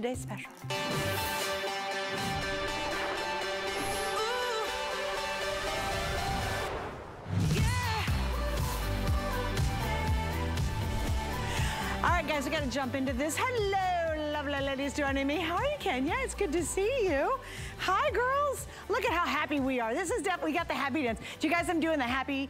Today's special. All right, guys, we got to jump into this. Hello, lovely ladies joining me. How are you, Kenya? It's good to see you. Hi, girls. Look at how happy we are. This is definitely, got the happy dance. Do you guys, I'm doing the happy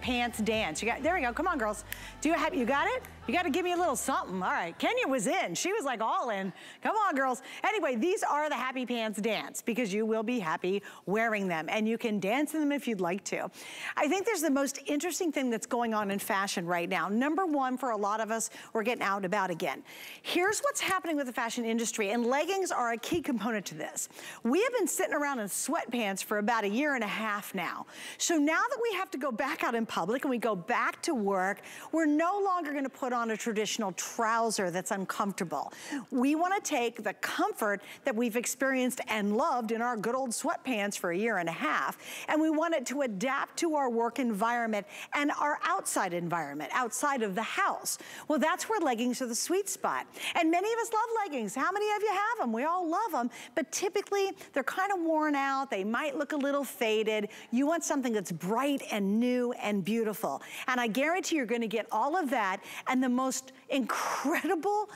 pants dance. You got, there we go. Come on, girls. Do you have, you got it? You got to give me a little something. All right, Kenya was in. She was like all in. Come on, girls. Anyway, these are the Happy Pants Dance because you will be happy wearing them and you can dance in them if you'd like to. I think there's the most interesting thing that's going on in fashion right now. Number one, for a lot of us, we're getting out and about again. Here's what's happening with the fashion industry and leggings are a key component to this. We have been sitting around in sweatpants for about a year and a half now. So now that we have to go back out in public and we go back to work, we're no longer gonna put on a traditional trouser that's uncomfortable. We wanna take the comfort that we've experienced and loved in our good old sweatpants for a year and a half, and we want it to adapt to our work environment and our outside environment, outside of the house. Well, that's where leggings are the sweet spot. And many of us love leggings. How many of you have them? We all love them, but typically they're kind of worn out. They might look a little faded. You want something that's bright and new and beautiful. And I guarantee you're gonna get all of that and the most incredible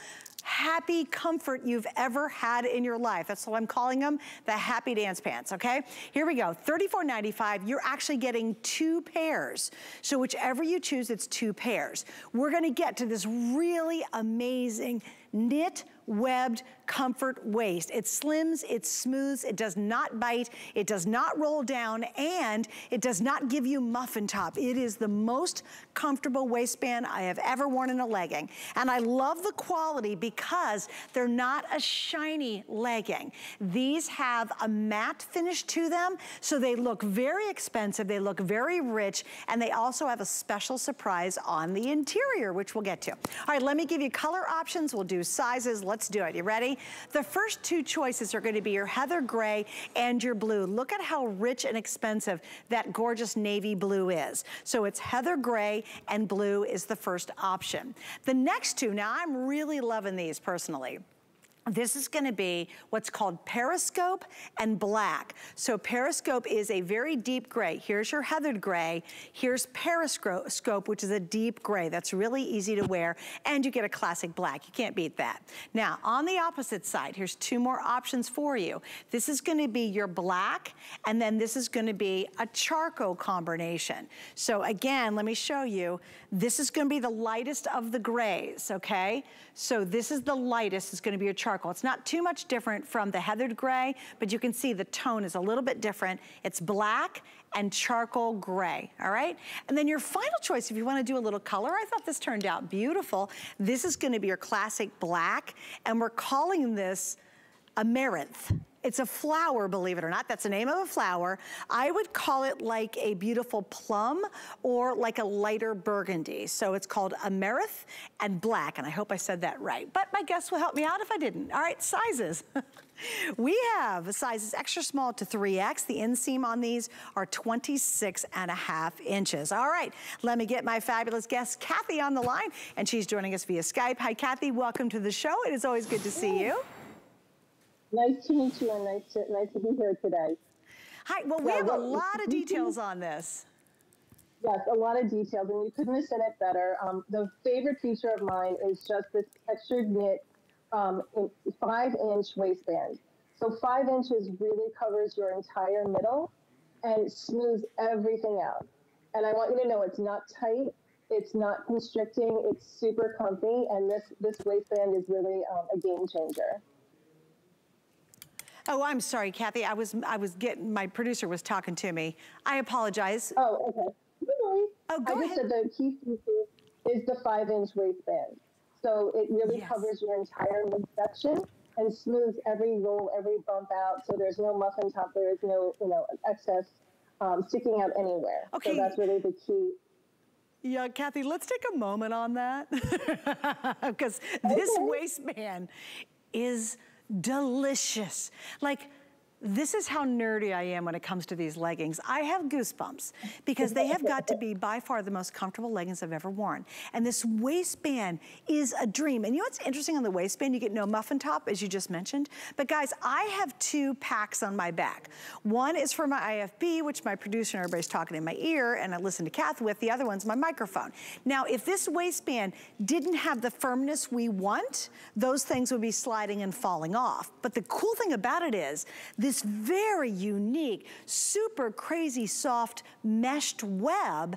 happy comfort you've ever had in your life. That's what I'm calling them, the happy dance pants, okay? Here we go, $34.95, you're actually getting two pairs. So whichever you choose, it's two pairs. We're gonna get to this really amazing knit webbed comfort waist. It slims, it smooths, it does not bite, it does not roll down, and it does not give you muffin top. It is the most comfortable waistband I have ever worn in a legging. And I love the quality because they're not a shiny legging. These have a matte finish to them, so they look very expensive, they look very rich, and they also have a special surprise on the interior, which we'll get to. All right, let me give you color options. We'll do sizes. Let's do it. You ready? The first two choices are gonna be your heather gray and your blue. Look at how rich and expensive that gorgeous navy blue is. So it's heather gray and blue is the first option. The next two, now I'm really loving these personally. This is gonna be what's called periscope and black. So periscope is a very deep gray. Here's your heathered gray. Here's periscope, which is a deep gray. That's really easy to wear. And you get a classic black. You can't beat that. Now, on the opposite side, here's two more options for you. This is gonna be your black, and then this is gonna be a charcoal combination. So again, let me show you. This is gonna be the lightest of the grays, okay? So this is the lightest, it's gonna be a charcoal It's not too much different from the heathered gray, but you can see the tone is a little bit different. It's black and charcoal gray, all right? And then your final choice, if you wanna do a little color, I thought this turned out beautiful. This is gonna be your classic black, and we're calling this amaranth. It's a flower, believe it or not. That's the name of a flower. I would call it like a beautiful plum or like a lighter burgundy. So it's called amaranth and black, and I hope I said that right. But my guests will help me out if I didn't. All right, sizes. we have sizes extra small to 3X. The inseam on these are 26 and a half inches. All right, let me get my fabulous guest, Kathy, on the line, and she's joining us via Skype. Hi, Kathy, welcome to the show. It is always good to see you. Nice to meet you and nice to, nice to be here today. Hi, well, we have a lot of details on this. Yes, a lot of details, and you couldn't have said it better. Um, the favorite feature of mine is just this textured knit um, five inch waistband. So five inches really covers your entire middle and smooths everything out. And I want you to know it's not tight, it's not constricting, it's super comfy, and this, this waistband is really um, a game changer. Oh, I'm sorry, Kathy. I was I was getting my producer was talking to me. I apologize. Oh, okay. Oh, go I just said the key feature is the five inch waistband. So it really yes. covers your entire midsection and smooths every roll, every bump out. So there's no muffin top. There is no, you know, excess um, sticking out anywhere. Okay. So that's really the key. Yeah, Kathy, let's take a moment on that. Because this okay. waistband is delicious. Like, this is how nerdy I am when it comes to these leggings. I have goosebumps because they have got to be by far the most comfortable leggings I've ever worn. And this waistband is a dream. And you know what's interesting on the waistband? You get no muffin top, as you just mentioned. But guys, I have two packs on my back. One is for my IFB, which my producer and everybody's talking in my ear, and I listen to Kath with. The other one's my microphone. Now, if this waistband didn't have the firmness we want, those things would be sliding and falling off. But the cool thing about it is, this very unique, super crazy soft meshed web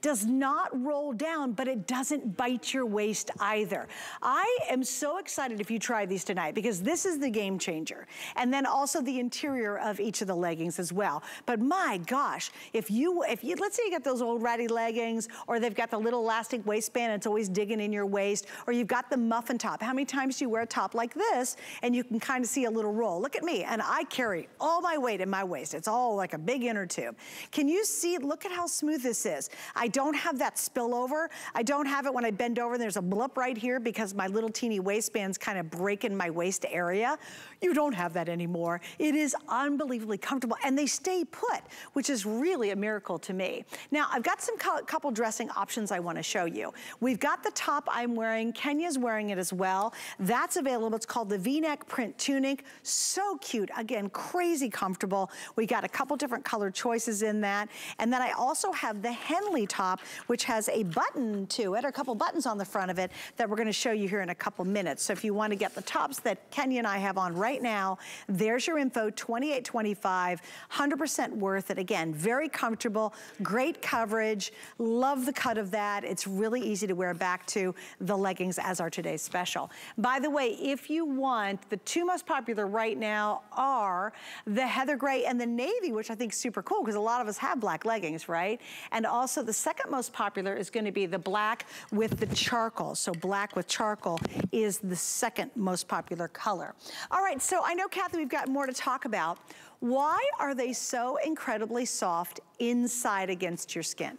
does not roll down, but it doesn't bite your waist either. I am so excited if you try these tonight because this is the game changer. And then also the interior of each of the leggings as well. But my gosh, if you, if you, let's say you got those old ratty leggings or they've got the little elastic waistband, it's always digging in your waist, or you've got the muffin top. How many times do you wear a top like this and you can kind of see a little roll? Look at me, and I carry all my weight in my waist. It's all like a big inner tube. Can you see, look at how smooth this is. I I don't have that spillover. I don't have it when I bend over and there's a blip right here because my little teeny waistband's kind of breaking my waist area. You don't have that anymore. It is unbelievably comfortable and they stay put, which is really a miracle to me. Now, I've got some couple dressing options I wanna show you. We've got the top I'm wearing. Kenya's wearing it as well. That's available. It's called the V-neck print tunic. So cute. Again, crazy comfortable. We got a couple different color choices in that. And then I also have the Henley top top, which has a button to it, or a couple buttons on the front of it that we're gonna show you here in a couple minutes. So if you wanna get the tops that Kenya and I have on right now, there's your info, 2825, 100% worth it. Again, very comfortable, great coverage, love the cut of that. It's really easy to wear back to the leggings as our today's special. By the way, if you want, the two most popular right now are the heather gray and the navy, which I think is super cool because a lot of us have black leggings, right? And also the second most popular is gonna be the black with the charcoal. So black with charcoal is the second most popular color. All right, so I know, Kathy, we've got more to talk about. Why are they so incredibly soft inside against your skin?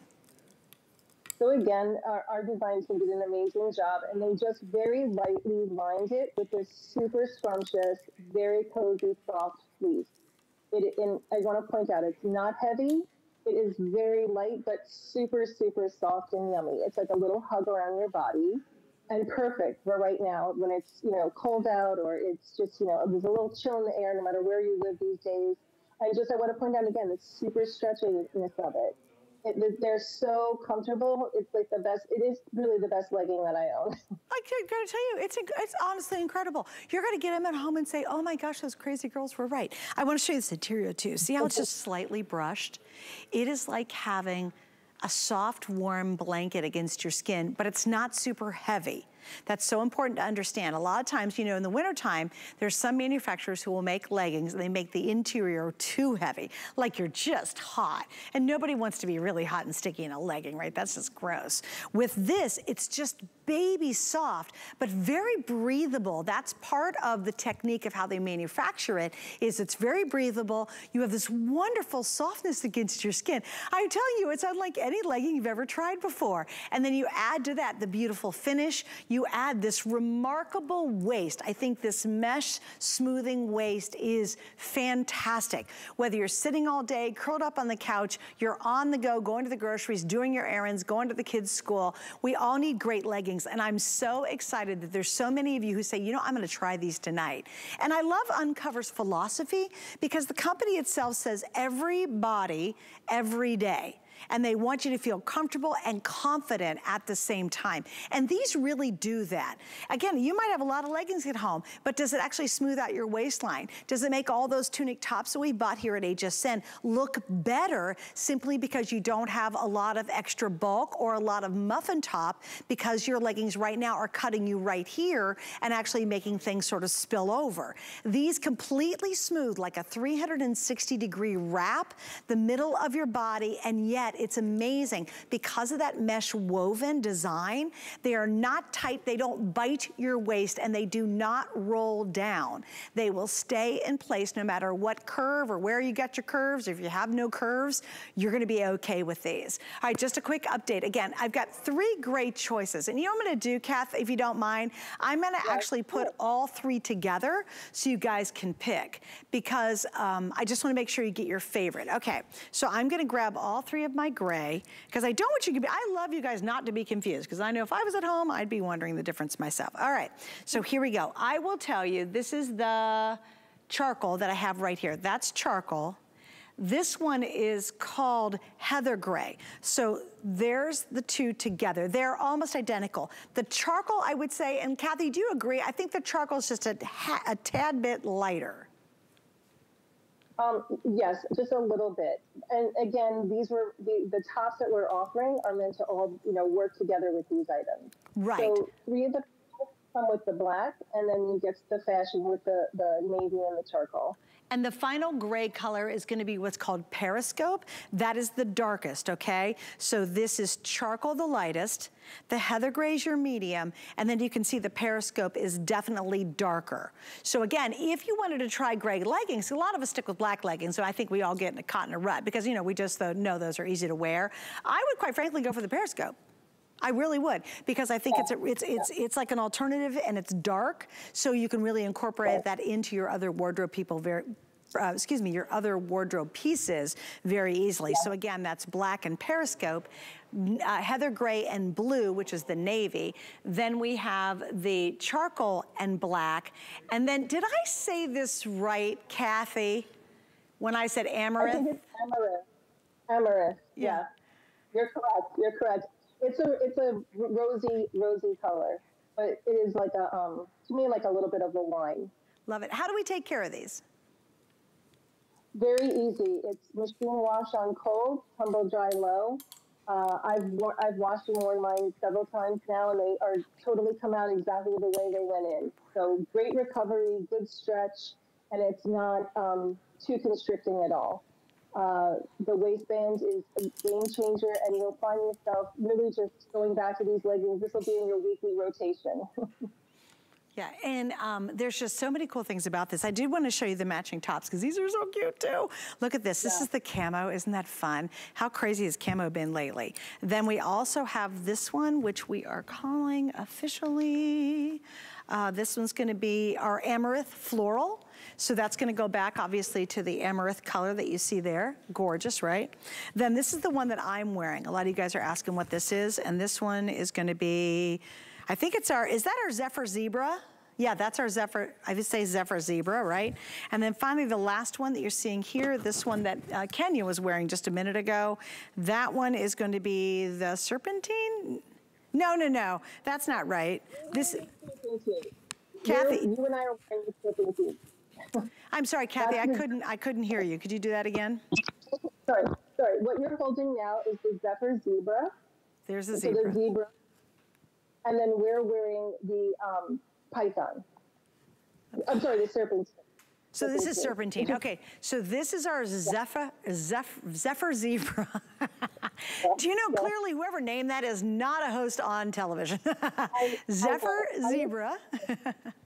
So again, our, our design team did an amazing job and they just very lightly lined it with this super scrumptious, very cozy, soft fleece. It, and I want to point out, it's not heavy. It is very light, but super, super soft and yummy. It's like a little hug around your body and perfect for right now when it's, you know, cold out or it's just, you know, there's a little chill in the air no matter where you live these days. And just, I want to point out again, the super stretchiness of it. It, they're so comfortable. It's like the best. It is really the best legging that I own. I gotta tell you, it's it's honestly incredible. You're gonna get them at home and say, "Oh my gosh, those crazy girls were right." I want to show you this interior too. See how it's just slightly brushed? It is like having a soft, warm blanket against your skin, but it's not super heavy. That's so important to understand. A lot of times, you know, in the wintertime, there's some manufacturers who will make leggings and they make the interior too heavy, like you're just hot. And nobody wants to be really hot and sticky in a legging, right? That's just gross. With this, it's just baby soft, but very breathable. That's part of the technique of how they manufacture it, is it's very breathable. You have this wonderful softness against your skin. I'm telling you, it's unlike any legging you've ever tried before. And then you add to that the beautiful finish. You add this remarkable waist. I think this mesh smoothing waist is fantastic. Whether you're sitting all day, curled up on the couch, you're on the go, going to the groceries, doing your errands, going to the kids' school. We all need great leggings. And I'm so excited that there's so many of you who say, you know, I'm gonna try these tonight. And I love Uncover's philosophy because the company itself says every body, every day and they want you to feel comfortable and confident at the same time. And these really do that. Again, you might have a lot of leggings at home, but does it actually smooth out your waistline? Does it make all those tunic tops that we bought here at HSN look better simply because you don't have a lot of extra bulk or a lot of muffin top because your leggings right now are cutting you right here and actually making things sort of spill over. These completely smooth like a 360 degree wrap, the middle of your body, and yet it's amazing. Because of that mesh woven design, they are not tight, they don't bite your waist, and they do not roll down. They will stay in place no matter what curve or where you get your curves. If you have no curves, you're gonna be okay with these. All right, just a quick update. Again, I've got three great choices. And you know what I'm gonna do, Kath, if you don't mind? I'm gonna actually put all three together so you guys can pick because um, I just wanna make sure you get your favorite. Okay, so I'm gonna grab all three of my gray because I don't want you to be, I love you guys not to be confused because I know if I was at home, I'd be wondering the difference myself. All right, so here we go. I will tell you, this is the charcoal that I have right here. That's charcoal. This one is called Heather Gray. So there's the two together. They're almost identical. The charcoal, I would say, and Kathy, do you agree? I think the charcoal is just a, a tad bit lighter. Um, yes, just a little bit. And again, these were the, the tops that we're offering are meant to all, you know, work together with these items. Right. So three of the come with the black, and then you get the fashion with the, the navy and the charcoal. And the final gray color is gonna be what's called periscope. That is the darkest, okay? So this is charcoal the lightest, the heather gray is your medium, and then you can see the periscope is definitely darker. So again, if you wanted to try gray leggings, a lot of us stick with black leggings, so I think we all get in a cotton rut because, you know, we just know those are easy to wear. I would quite frankly go for the periscope. I really would because I think it's a, it's it's it's like an alternative and it's dark, so you can really incorporate that into your other wardrobe people very. Uh, excuse me, your other wardrobe pieces very easily. So again, that's black and periscope, uh, heather gray and blue, which is the navy. Then we have the charcoal and black. And then, did I say this right, Kathy, when I said amaranth? I think it's amaranth. Amaranth, yeah. yeah. You're correct, you're correct. It's a it's a rosy rosy color, but it is like a um to me like a little bit of a wine. Love it. How do we take care of these? Very easy. It's machine wash on cold, tumble dry low. Uh, I've I've washed and worn mine several times now, and they are totally come out exactly the way they went in. So great recovery, good stretch, and it's not um, too constricting at all. Uh, the waistband is a game changer, and you'll find yourself really just going back to these leggings. This will be in your weekly rotation. Yeah, and um, there's just so many cool things about this. I did want to show you the matching tops because these are so cute too. Look at this. This yeah. is the camo. Isn't that fun? How crazy has camo been lately? Then we also have this one, which we are calling officially. Uh, this one's going to be our Amaranth Floral. So that's gonna go back obviously to the amaranth color that you see there. Gorgeous, right? Then this is the one that I'm wearing. A lot of you guys are asking what this is. And this one is gonna be, I think it's our, is that our Zephyr Zebra? Yeah, that's our Zephyr, I would say Zephyr Zebra, right? And then finally the last one that you're seeing here, this one that uh, Kenya was wearing just a minute ago, that one is going to be the Serpentine? No, no, no, that's not right. This, Kathy. You, you and I are wearing the Serpentine. I'm sorry, Kathy, I couldn't, I couldn't hear you. Could you do that again? Sorry, sorry. What you're holding now is the Zephyr Zebra. There's a zebra. So the zebra. And then we're wearing the um, python. I'm sorry, the serpent. So this is serpentine. Okay, so this is our Zephyr, Zephyr, Zephyr Zebra. Do you know clearly whoever named that is not a host on television? Zephyr Zebra.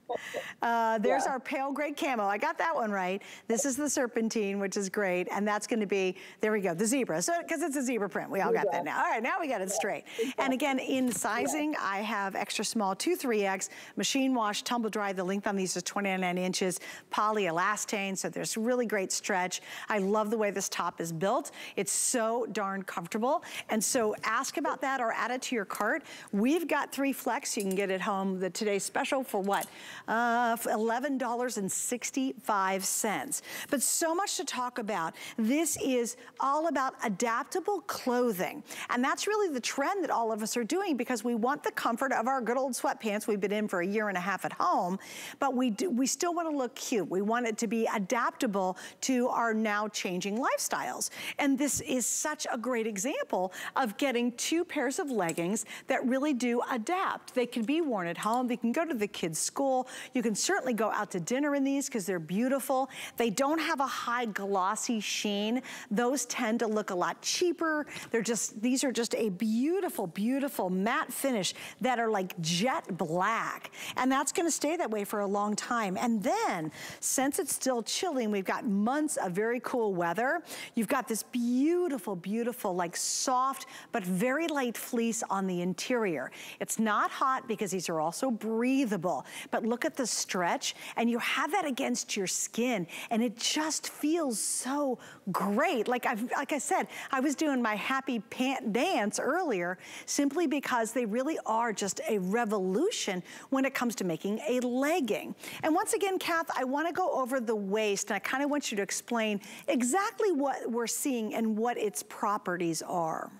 Uh, there's yeah. our pale gray camo. I got that one right. This is the serpentine, which is great. And that's gonna be, there we go, the zebra. So, cause it's a zebra print. We all got that now. All right, now we got it straight. And again, in sizing. I have extra small, two 3X, machine wash, tumble dry. The length on these is 29 inches, polyelastane. So there's really great stretch. I love the way this top is built. It's so darn comfortable. And so ask about that or add it to your cart. We've got three flex. You can get it home. The today's special for what? Uh, $11.65. But so much to talk about. This is all about adaptable clothing. And that's really the trend that all of us are doing because we want the comfort of our good old sweatpants we've been in for a year and a half at home, but we, do, we still want to look cute. We want it to be adaptable to our now changing lifestyles. And this is such a great example of getting two pairs of leggings that really do adapt. They can be worn at home. They can go to the kids' school. You can certainly go out to dinner in these because they're beautiful. They don't have a high glossy sheen. Those tend to look a lot cheaper. They're just, these are just a beautiful, beautiful matte finish that are like jet black. And that's gonna stay that way for a long time. And then, since it's still chilling, we've got months of very cool weather. You've got this beautiful, beautiful, like soft, but very light fleece on the interior. It's not hot because these are also breathable, but look at the stretch and you have that against your skin and it just feels so great. Like I've, like I said, I was doing my happy pant dance earlier simply because they really are just a revolution when it comes to making a legging. And once again, Kath, I wanna go over the waist and I kinda want you to explain exactly what we're seeing and what its properties are.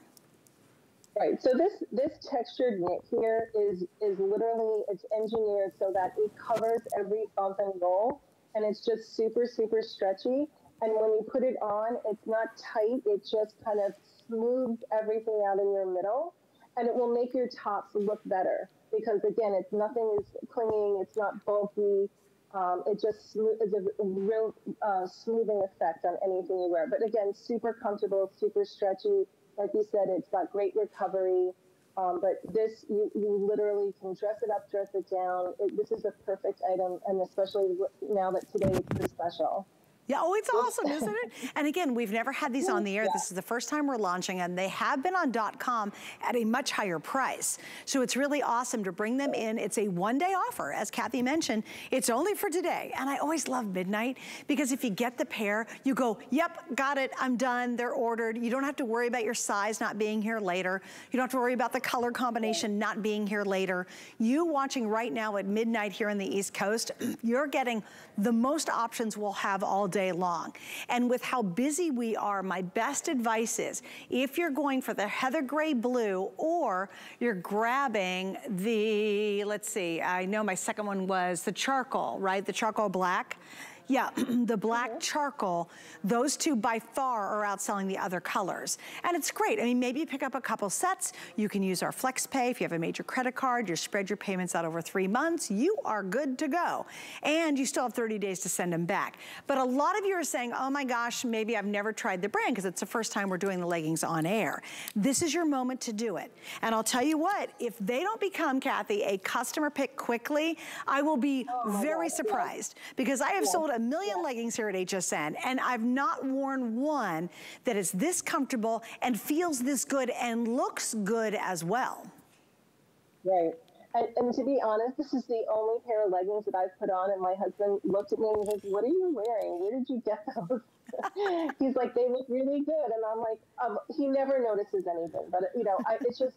Right. So this this textured knit here is is literally it's engineered so that it covers every bump and roll, and it's just super super stretchy. And when you put it on, it's not tight. It just kind of smooths everything out in your middle, and it will make your tops look better because again, it's nothing is clinging. It's not bulky. Um, it just is a real uh, smoothing effect on anything you wear. But again, super comfortable, super stretchy like you said, it's got great recovery. Um, but this, you, you literally can dress it up, dress it down. It, this is a perfect item, and especially now that today is the special. Yeah, oh, it's awesome, isn't it? And again, we've never had these on the air. Yeah. This is the first time we're launching, and they have been on dot .com at a much higher price. So it's really awesome to bring them in. It's a one-day offer, as Kathy mentioned. It's only for today, and I always love midnight because if you get the pair, you go, yep, got it, I'm done, they're ordered. You don't have to worry about your size not being here later. You don't have to worry about the color combination not being here later. You watching right now at midnight here in the East Coast, you're getting the most options we'll have all day long. And with how busy we are, my best advice is, if you're going for the heather gray blue or you're grabbing the, let's see, I know my second one was the charcoal, right? The charcoal black. Yeah, the black mm-hmm. charcoal, those two by far are outselling the other colors. And it's great. I mean, maybe you pick up a couple sets. You can use our FlexPay. If you have a major credit card, you spread your payments out over three months, you are good to go. And you still have 30 days to send them back. But a lot of you are saying, oh my gosh, maybe I've never tried the brand because it's the first time we're doing the leggings on air. This is your moment to do it. And I'll tell you what, if they don't become, Kathy, a customer pick quickly, I will be oh very God, surprised because I have yeah. sold a million leggings here at HSN, and I've not worn one that is this comfortable and feels this good and looks good as well. Right. And, and, to be honest, this is the only pair of leggings that I've put on, and my husband looked at me and goes, "What are you wearing? Where did you get those?" He's like, "They look really good," and I'm like, um, "He never notices anything." But you know, I, it's just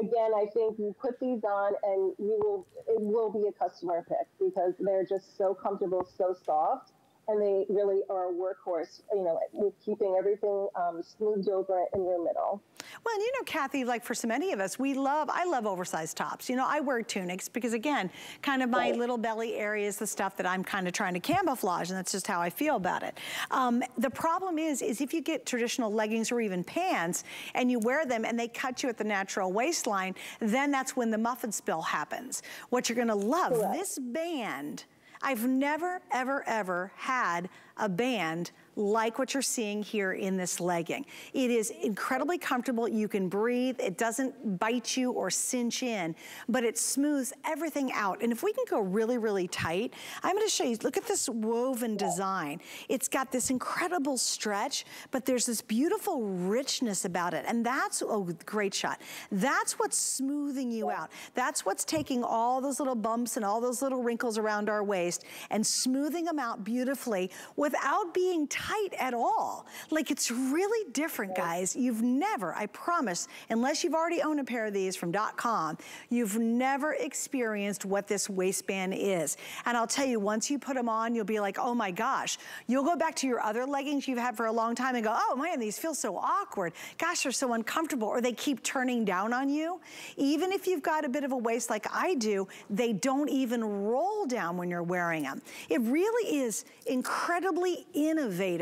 again, I think you put these on and you will it will be a customer pick because they're just so comfortable, so soft and they really are a workhorse, you know, with keeping everything um, smoothed over in your middle. Well, and you know, Kathy, like for so many of us, we love, I love oversized tops. You know, I wear tunics because again, kind of my right. little belly area is the stuff that I'm kind of trying to camouflage and that's just how I feel about it. Um, the problem is, is if you get traditional leggings or even pants and you wear them and they cut you at the natural waistline, then that's when the muffin spill happens. What you're gonna love, Correct. this band, I've never, ever, ever had a band like what you're seeing here in this legging. It is incredibly comfortable. You can breathe. It doesn't bite you or cinch in, but it smooths everything out. And if we can go really, really tight, I'm gonna show you, look at this woven design. It's got this incredible stretch, but there's this beautiful richness about it. And that's, oh, great shot. That's what's smoothing you out. That's what's taking all those little bumps and all those little wrinkles around our waist and smoothing them out beautifully without being tight tight at all. Like it's really different, guys. You've never, I promise, unless you've already owned a pair of these from .com, you've never experienced what this waistband is. And I'll tell you, once you put them on, you'll be like, oh my gosh. You'll go back to your other leggings you've had for a long time and go, oh man, these feel so awkward. Gosh, they're so uncomfortable. Or they keep turning down on you. Even if you've got a bit of a waist like I do, they don't even roll down when you're wearing them. It really is incredibly innovative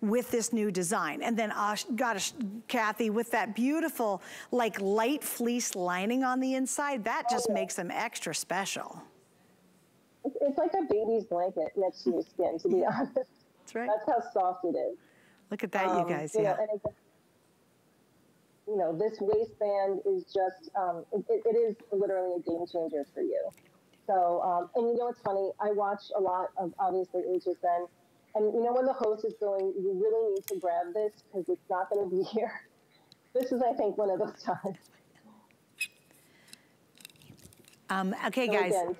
with this new design. And then, uh, gosh, Kathy, with that beautiful, like light fleece lining on the inside, that just makes them extra special. It's, it's like a baby's blanket next to your skin, to be honest. That's right. That's how soft it is. Look at that, um, you guys. You yeah. Know, you know, this waistband is just, um, it, it is literally a game changer for you. So, um, and you know what's funny? I watch a lot of obviously HSN, and you know when the host is going, you really need to grab this because it's not going to be here. This is, I think, one of those times. Um, okay, so guys. Again,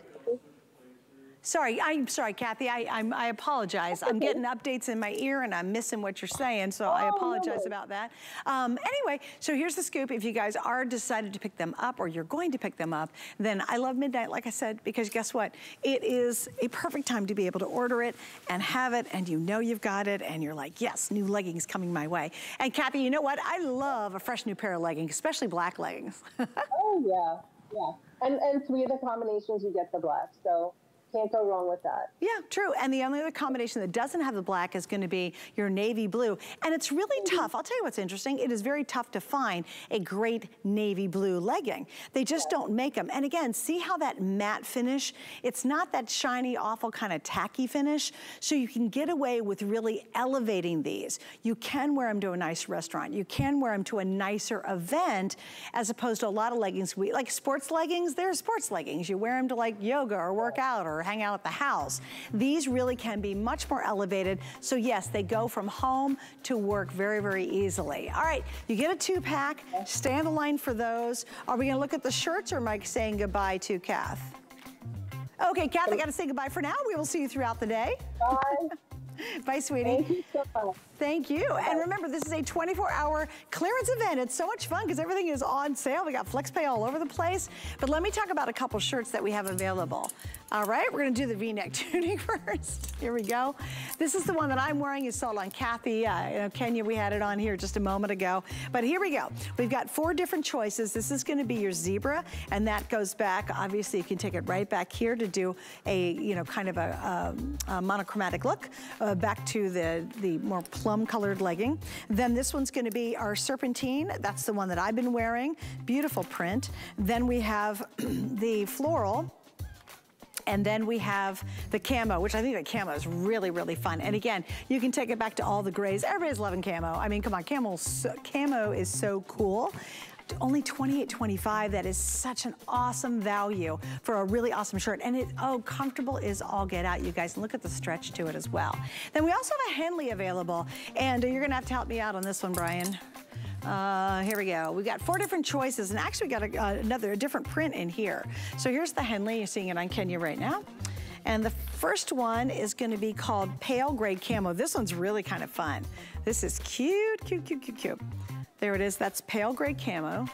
Sorry, I'm sorry, Kathy. I, I'm, I apologize. I'm getting updates in my ear and I'm missing what you're saying, so oh, I apologize no. about that. Um, anyway, so here's the scoop. If you guys are decided to pick them up or you're going to pick them up, then I love midnight, like I said, because guess what? It is a perfect time to be able to order it and have it, and you know you've got it, and you're like, yes, new leggings coming my way. And Kathy, you know what? I love a fresh new pair of leggings, especially black leggings. oh yeah, yeah. And and three of the combinations you get the black. So can't go wrong with that. Yeah, true. And the only other combination that doesn't have the black is going to be your navy blue. And it's really mm -hmm. tough. I'll tell you what's interesting. It is very tough to find a great navy blue legging. They just yeah. don't make them. And again, see how that matte finish, it's not that shiny, awful kind of tacky finish. So you can get away with really elevating these. You can wear them to a nice restaurant. You can wear them to a nicer event as opposed to a lot of leggings. We Like sports leggings, they're sports leggings. You wear them to like yoga or work out or hang out at the house. These really can be much more elevated. So yes, they go from home to work very, very easily. All right, you get a two pack, stand the line for those. Are we gonna look at the shirts or Mike saying goodbye to Kath? Okay, Kath, I gotta say goodbye for now. We will see you throughout the day. Bye. Bye, sweetie. Thank you so much. Thank you. And remember, this is a 24-hour clearance event. It's so much fun because everything is on sale. We got FlexPay all over the place. But let me talk about a couple shirts that we have available. All right, we're gonna do the V-neck tuning first. Here we go. This is the one that I'm wearing. You saw it on Kathy. Uh, you know, Kenya, we had it on here just a moment ago. But here we go. We've got four different choices. This is gonna be your zebra, and that goes back. Obviously, you can take it right back here to do a, you know, kind of a, a, a monochromatic look, uh, back to the, the more plum colored legging. Then this one's gonna be our serpentine. That's the one that I've been wearing. Beautiful print. Then we have the floral and then we have the camo, which I think the camo is really, really fun. And again, you can take it back to all the grays. Everybody's loving camo. I mean, come on, camo, so, camo is so cool only $28.25. That is such an awesome value for a really awesome shirt. And it, oh, comfortable is all get out, you guys. look at the stretch to it as well. Then we also have a Henley available. And you're gonna have to help me out on this one, Brian. Uh, here we go. We've got four different choices, and actually we got a, uh, another, a different print in here. So here's the Henley. You're seeing it on Kenya right now. And the first one is gonna be called Pale Gray Camo. This one's really kind of fun. This is cute, cute, cute, cute, cute. There it is, that's Pale Gray Camo.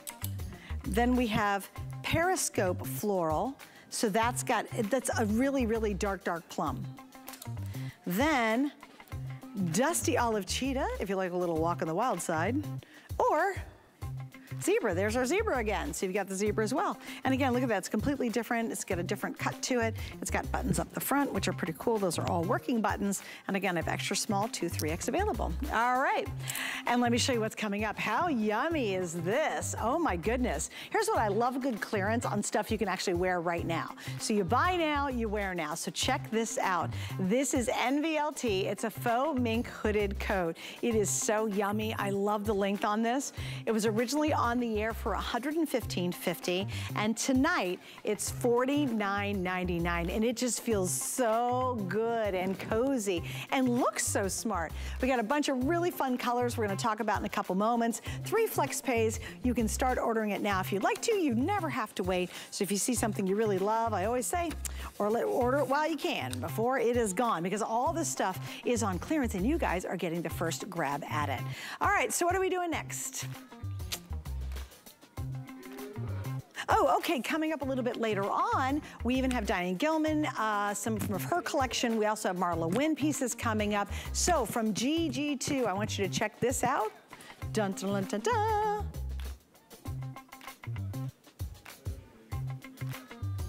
Then we have Periscope Floral. So that's got, that's a really, really dark, dark plum. Then Dusty Olive Cheetah, if you like a little walk on the wild side. Or zebra, there's our zebra again. So you've got the zebra as well. And again, look at that, it's completely different. It's got a different cut to it. It's got buttons up the front, which are pretty cool. Those are all working buttons. And again, I have extra small 2, 3X available. All right, and let me show you what's coming up. How yummy is this? Oh my goodness. Here's what I love good clearance on stuff you can actually wear right now. So you buy now, you wear now. So check this out. This is NVLT. It's a faux mink hooded coat. It is so yummy. I love the length on this. It was originally on the air for $115.50 and tonight it's $49.99 and it just feels so good and cozy and looks so smart. We got a bunch of really fun colors we're gonna talk about in a couple moments. Three flex pays. You can start ordering it now if you'd like to. You never have to wait. So if you see something you really love, I always say, or order it while you can before it is gone because all this stuff is on clearance and you guys are getting the first grab at it. All right, so what are we doing next? Oh, okay, coming up a little bit later on, we even have Diane Gilman, uh, some from her collection. We also have Marla Wynne pieces coming up. So from DG2, I want you to check this out. Dun, dun, dun, dun, dun.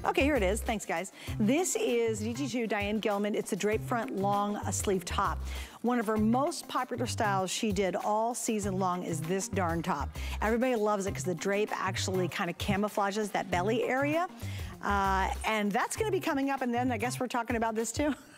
Okay, here it is. Thanks, guys. This is DG2 Diane Gilman. It's a drape front long sleeve top. One of her most popular styles she did all season long is this darn top. Everybody loves it because the drape actually kind of camouflages that belly area. Uh, and that's gonna be coming up and then I guess we're talking about this too.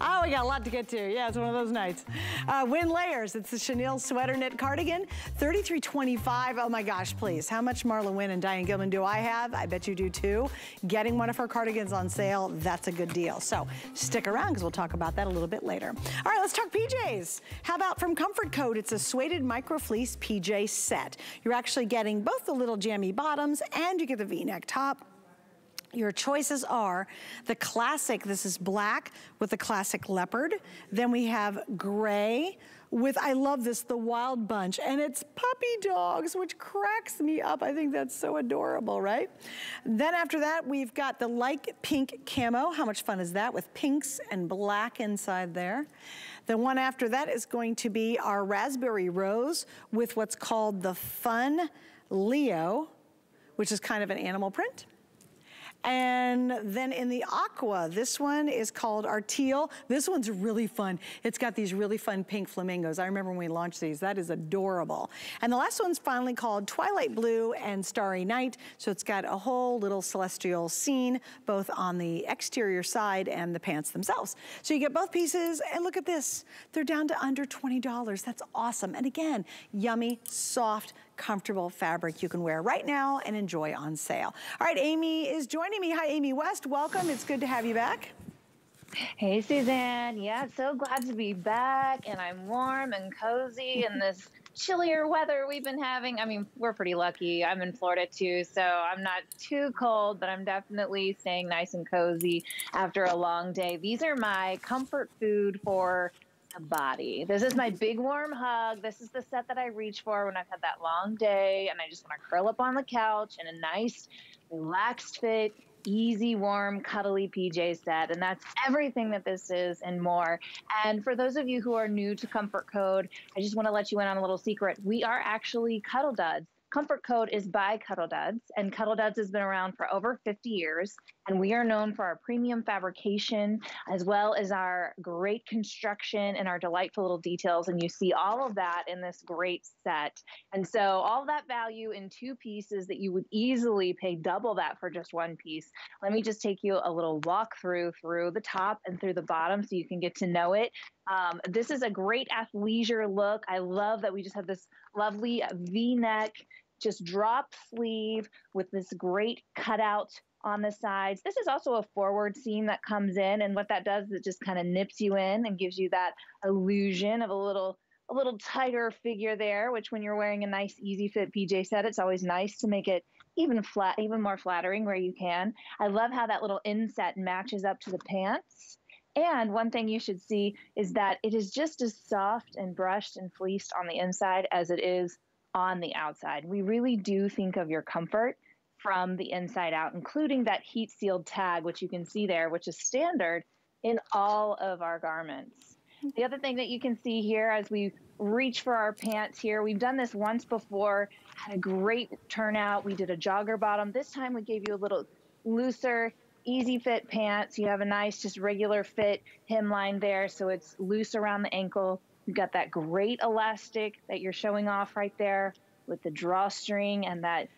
oh, we got a lot to get to. Yeah, it's one of those nights. Uh, WynneLayers, it's the chenille sweater knit cardigan, 33.25. Oh my gosh, please. How much Marla Wynne and Diane Gilman do I have? I bet you do too. Getting one of her cardigans on sale, that's a good deal. So stick around because we'll talk about that a little bit later. All right, let's talk PJs. How about from Comfort Code? It's a suede micro fleece PJ set. You're actually getting both the little jammy bottoms and you get the V-neck top. Your choices are the classic, this is black with the classic leopard. Then we have gray with, I love this, the wild bunch. And it's puppy dogs, which cracks me up. I think that's so adorable, right? Then after that, we've got the light pink camo. How much fun is that with pinks and black inside there? The one after that is going to be our raspberry rose with what's called the fun Leo, which is kind of an animal print. And then in the aqua, this one is called our teal. This one's really fun. It's got these really fun pink flamingos. I remember when we launched these. That is adorable. And the last one's finally called Twilight Blue and Starry Night. So it's got a whole little celestial scene, both on the exterior side and the pants themselves. So you get both pieces, and look at this. They're down to under $20. That's awesome. And again, yummy, soft, comfortable fabric you can wear right now and enjoy on sale. All right, Amy is joining me. Hi, Amy West. Welcome. It's good to have you back. Hey, Suzanne. Yeah, so glad to be back, and I'm warm and cozy in this chillier weather we've been having. I mean, we're pretty lucky. I'm in Florida too, so I'm not too cold, but I'm definitely staying nice and cozy after a long day. These are my comfort food for body. This is my big warm hug. This is the set that I reach for when I've had that long day and I just want to curl up on the couch in a nice, relaxed fit, easy, warm, cuddly PJ set. And that's everything that this is and more. And for those of you who are new to Comfort Code, I just want to let you in on a little secret. We are actually Cuddl Duds. Comfort Code is by Cuddl Duds, and Cuddl Duds has been around for over 50 years. And we are known for our premium fabrication as well as our great construction and our delightful little details. And you see all of that in this great set. And so, all that value in two pieces that you would easily pay double that for just one piece. Let me just take you a little walk through through the top and through the bottom so you can get to know it. Um, this is a great athleisure look. I love that we just have this lovely v neck, just drop sleeve with this great cutout on the sides. This is also a forward seam that comes in, and what that does is it just kind of nips you in and gives you that illusion of a little a little tighter figure there, which when you're wearing a nice easy fit PJ set, it's always nice to make it even flat, even more flattering where you can. I love how that little inset matches up to the pants. And one thing you should see is that it is just as soft and brushed and fleeced on the inside as it is on the outside. We really do think of your comfort from the inside out, including that heat sealed tag, which you can see there, which is standard in all of our garments. The other thing that you can see here as we reach for our pants here, we've done this once before, had a great turnout. We did a jogger bottom. This time we gave you a little looser, easy fit pants. You have a nice, just regular fit hemline there, so it's loose around the ankle. You've got that great elastic that you're showing off right there with the drawstring and that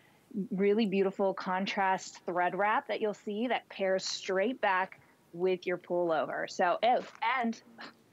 really beautiful contrast thread wrap that you'll see that pairs straight back with your pullover. So, oh, and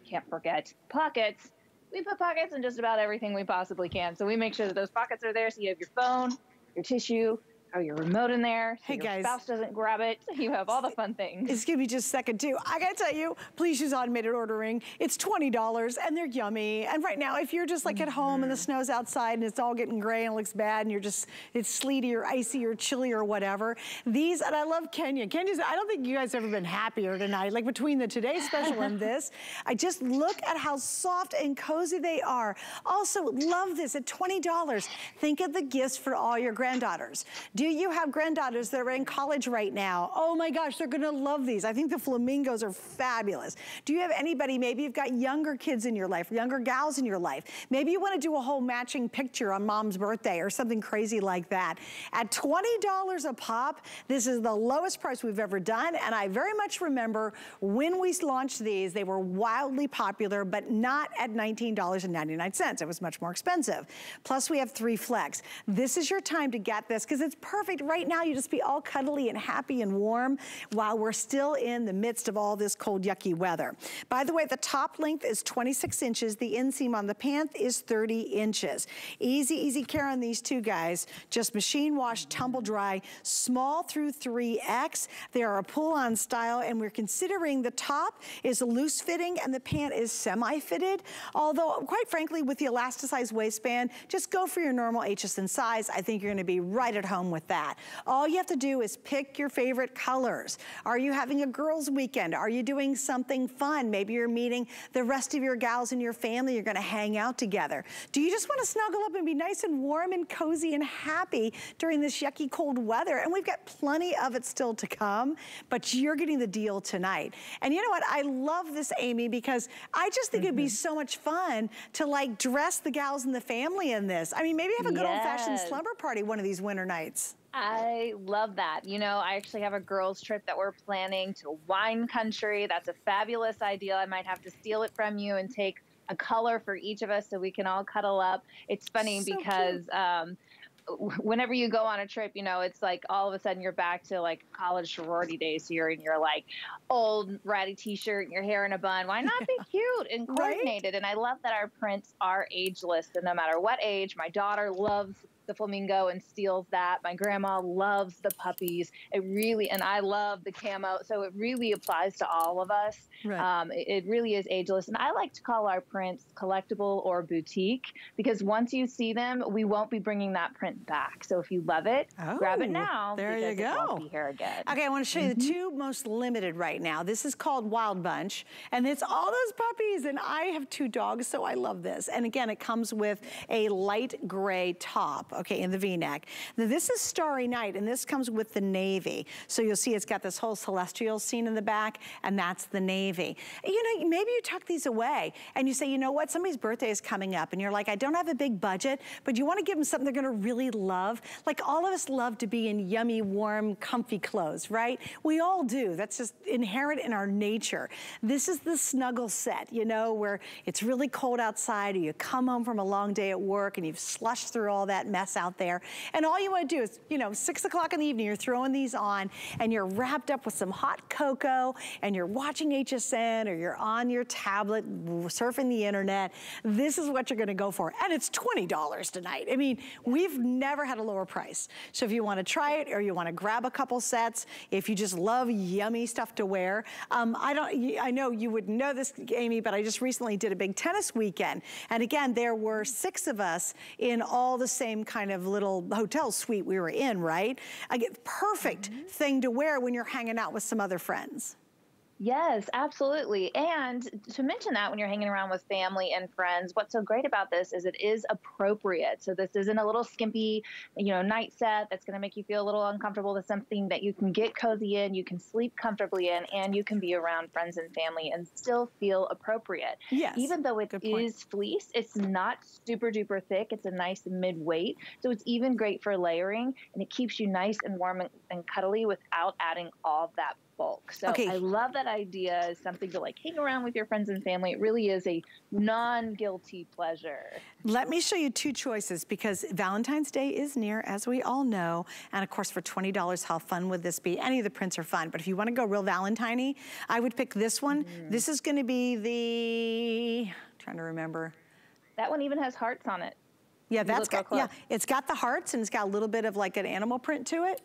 can't forget pockets. We put pockets in just about everything we possibly can. So we make sure that those pockets are there so you have your phone, your tissue, throw your remote in there so hey your guys. spouse doesn't grab it. You have all the fun things. It's gonna be just a second too. I gotta tell you, please use automated ordering. It's $20 and they're yummy. And right now, if you're just like at home and the Mm-hmm. snow's outside and it's all getting gray and it looks bad and you're just, it's sleety or icy or chilly or whatever, these, and I love Kenya. Kenya's, I don't think you guys have ever been happier tonight. Like between the Today Special and this, I just look at how soft and cozy they are. Also, love this at $20. Think of the gifts for all your granddaughters. Do you have granddaughters that are in college right now? Oh my gosh, they're gonna love these. I think the flamingos are fabulous. Do you have anybody, maybe you've got younger kids in your life, younger gals in your life. Maybe you wanna do a whole matching picture on mom's birthday or something crazy like that. At $20 a pop, this is the lowest price we've ever done. And I very much remember when we launched these, they were wildly popular, but not at $19.99. It was much more expensive. Plus we have three flex. This is your time to get this because it's perfect right now. You just be all cuddly and happy and warm while we're still in the midst of all this cold, yucky weather. By the way, the top length is 26 inches. The inseam on the pant is 30 inches. Easy, easy care on these two guys. Just machine wash, tumble dry, small through 3X. They are a pull-on style, and we're considering the top is loose fitting and the pant is semi-fitted. Although, quite frankly, with the elasticized waistband, just go for your normal HSN size. I think you're gonna be right at home with that. All you have to do is pick your favorite colors. Are you having a girls' weekend? Are you doing something fun? Maybe you're meeting the rest of your gals in your family. You're gonna hang out together. Do you just wanna snuggle up and be nice and warm and cozy and happy during this yucky cold weather? And we've got plenty of it still to come, but you're getting the deal tonight. And you know what? I love this, Amy, because I just think mm -hmm. it'd be mm-hmm. so much fun to like dress the gals in the family in this. I mean, maybe have a good yes. old-fashioned slumber party one of these winter nights. I love that. You know, I actually have a girls' trip that we're planning to wine country. That's a fabulous idea. I might have to steal it from you and take a color for each of us so we can all cuddle up. It's funny so because um, whenever you go on a trip, you know, it's like all of a sudden you're back to like college sorority days here and you're like old ratty t-shirt and your hair in a bun. Why not be cute and coordinated? Right? And I love that our prints are ageless and no matter what age, my daughter loves the flamingo and steals that. My grandma loves the puppies. It really, and I love the camo. So it really applies to all of us. Right. Um, it, it, really is ageless. And I like to call our prints collectible or boutique because once you see them, we won't be bringing that print back. So if you love it, oh, grab it oh, now. There you go. be here again. Okay, I want to show you mm -hmm. the mm-hmm. two most limited right now. This is called Wild Bunch, and it's all those puppies. And I have two dogs, so I love this. And again, it comes with a light gray top okay, in the V-neck. This is Starry Night, and this comes with the navy. So you'll see it's got this whole celestial scene in the back, and that's the navy. You know, maybe you tuck these away, and you say, you know what, somebody's birthday is coming up, and you're like, I don't have a big budget, but you wanna give them something they're gonna really love. Like all of us love to be in yummy, warm, comfy clothes, right? We all do. That's just inherent in our nature. This is the snuggle set, you know, where it's really cold outside, or you come home from a long day at work, and you've slushed through all that mess out there. And all you wanna do is, you know, six o'clock in the evening, you're throwing these on and you're wrapped up with some hot cocoa and you're watching HSN or you're on your tablet surfing the internet. This is what you're gonna go for. And it's $20 tonight. I mean, we've never had a lower price. So if you wanna try it or you wanna grab a couple sets, if you just love yummy stuff to wear, um, I don't, I know you would know this, Amy, but I just recently did a big tennis weekend. And again, there were six of us in all the same kind of little hotel suite we were in, right? I get perfect mm -hmm. thing to wear when you're hanging out with some other friends. Yes, absolutely. And to mention that when you're hanging around with family and friends, what's so great about this is it is appropriate. So this isn't a little skimpy, you know, night set that's going to make you feel a little uncomfortable. It's something that you can get cozy in, you can sleep comfortably in, and you can be around friends and family and still feel appropriate. Yes. Even though it is fleece, it's not super duper thick. It's a nice mid weight. So it's even great for layering and it keeps you nice and warm and, and cuddly without adding all that bulk. So okay. I love that idea as something to like hang around with your friends and family. It really is a non-guilty pleasure. Let me show you two choices because Valentine's Day is near, as we all know. And of course, for $20, how fun would this be? Any of the prints are fun, but if you wanna go real Valentine I would pick this one. Mm. This is gonna be the, trying to remember. That one even has hearts on it. Yeah, that's got, yeah, it's got the hearts and it's got a little bit of like an animal print to it.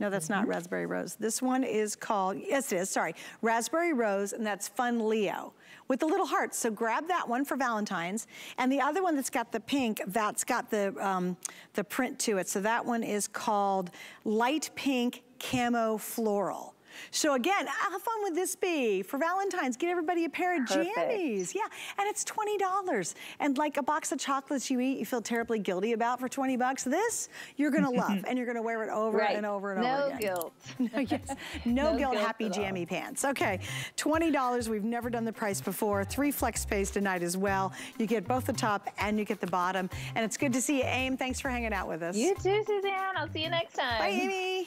No, that's mm -hmm. not mm-hmm. Raspberry Rose. This one is called, yes it is, sorry, Raspberry Rose, and that's Fun Leo with the little hearts. So grab that one for Valentine's. And the other one that's got the pink, that's got the, um, the print to it. So that one is called Light Pink Camo Floral. So again, uh, how fun would this be? For Valentine's, get everybody a pair of Perfect. jammies. Yeah, and it's $20. And like a box of chocolates you eat, you feel terribly guilty about for 20 bucks. This, you're gonna love, and you're gonna wear it over right. and over and no over again. Guilt. no guilt. No, no guilt, happy jammy pants. Okay, $20, we've never done the price before. Three flex pays tonight as well. You get both the top and you get the bottom. And it's good to see you, Aim. Thanks for hanging out with us. You too, Suzanne. I'll see you next time. Bye, Amy.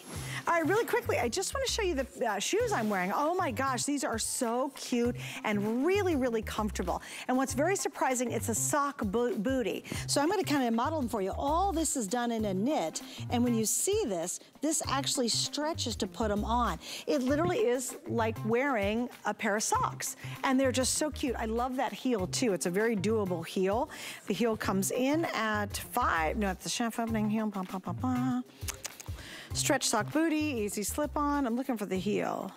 All right, really quickly, I just want to show you the uh, shoes I'm wearing. Oh my gosh, these are so cute and really, really comfortable. And what's very surprising, it's a sock bo booty. So I'm going to kind of model them for you. All this is done in a knit. And when you see this, this actually stretches to put them on. It literally is like wearing a pair of socks. And they're just so cute. I love that heel too. It's a very doable heel. The heel comes in at five, no, it's the chef opening heel, bah, bah, bah, Stretch sock booty, easy slip on. I'm looking for the heel.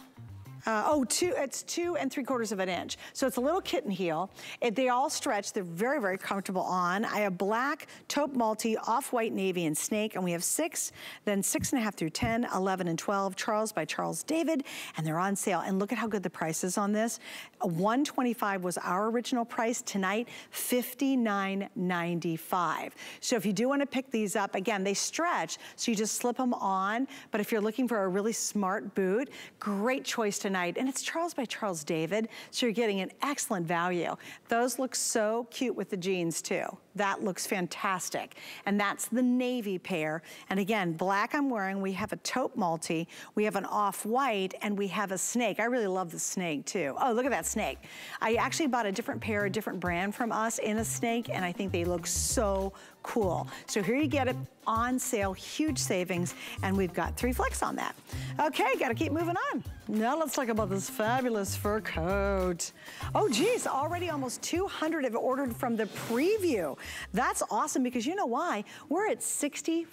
Uh, oh, two, it's two and three quarters of an inch. So it's a little kitten heel. It, they all stretch. They're very, very comfortable on. I have black, taupe multi, off-white navy, and snake. And we have six, then six and a half through 10, 11, and 12. Charles by Charles David. And they're on sale. And look at how good the price is on this. 125 was our original price. Tonight, 59.95. So if you do want to pick these up, again, they stretch. So you just slip them on. But if you're looking for a really smart boot, great choice tonight and it's Charles by Charles David, so you're getting an excellent value. Those look so cute with the jeans too. That looks fantastic. And that's the navy pair. And again, black I'm wearing, we have a taupe multi, we have an off-white, and we have a snake. I really love the snake too. Oh, look at that snake. I actually bought a different pair, a different brand from us in a snake, and I think they look so cool. So here you get it on sale, huge savings, and we've got three flex on that. Okay, gotta keep moving on. Now let's talk about this fabulous fur coat. Oh geez, already almost 200 have ordered from the preview. That's awesome because you know why? We're at $65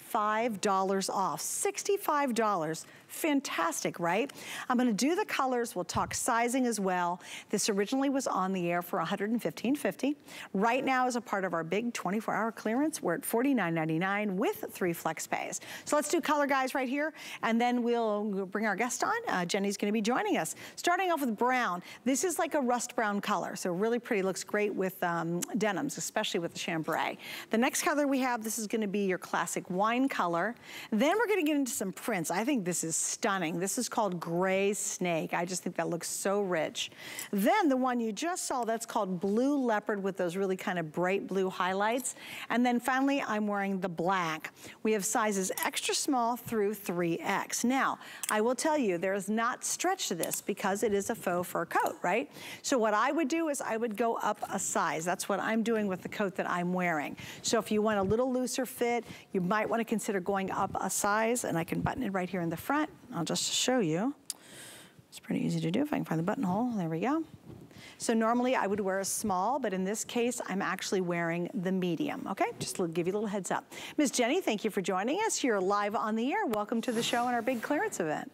off, $65 Fantastic, right? I'm gonna do the colors. We'll talk sizing as well. This originally was on the air for $115.50. Right now, as a part of our big 24-hour clearance, we're at $49.99 with three flex pays. So let's do color, guys, right here, and then we'll bring our guest on. Uh, Jenny's gonna be joining us. Starting off with brown. This is like a rust brown color, so really pretty. Looks great with um, denims, especially with the chambray. The next color we have, this is gonna be your classic wine color. Then we're gonna get into some prints. I think this is stunning. This is called Gray Snake. I just think that looks so rich. Then the one you just saw, that's called Blue Leopard with those really kind of bright blue highlights. And then finally, I'm wearing the black. We have sizes extra small through 3X. Now, I will tell you, there is not stretch to this because it is a faux fur coat, right? So what I would do is I would go up a size. That's what I'm doing with the coat that I'm wearing. So if you want a little looser fit, you might want to consider going up a size, and I can button it right here in the front. I'll just show you. It's pretty easy to do if I can find the buttonhole. There we go. So normally I would wear a small, but in this case, I'm actually wearing the medium, okay? Just to give you a little heads up. Ms. Jenny, thank you for joining us. You're live on the air. Welcome to the show and our big clearance event.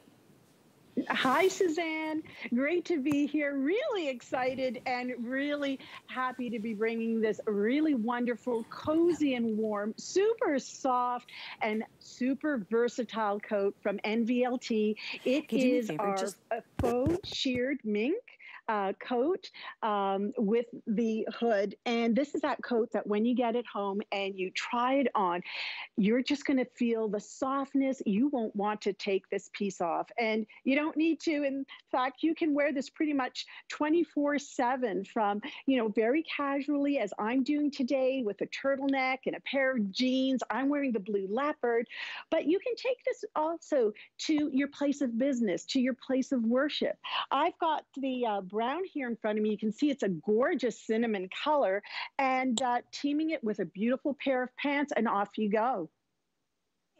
Hi, Suzanne. Great to be here. Really excited and really happy to be bringing this really wonderful, cozy and warm, super soft and super versatile coat from NVLT. It is our just... faux sheared mink uh, coat um, with the hood. And this is that coat that when you get it home and you try it on, you're just going to feel the softness. You won't want to take this piece off. And you don't need to. In fact, you can wear this pretty much 24 7 from, you know, very casually as I'm doing today with a turtleneck and a pair of jeans. I'm wearing the blue leopard. But you can take this also to your place of business, to your place of worship. I've got the uh, brown here in front of me, you can see it's a gorgeous cinnamon color and uh, teaming it with a beautiful pair of pants and off you go.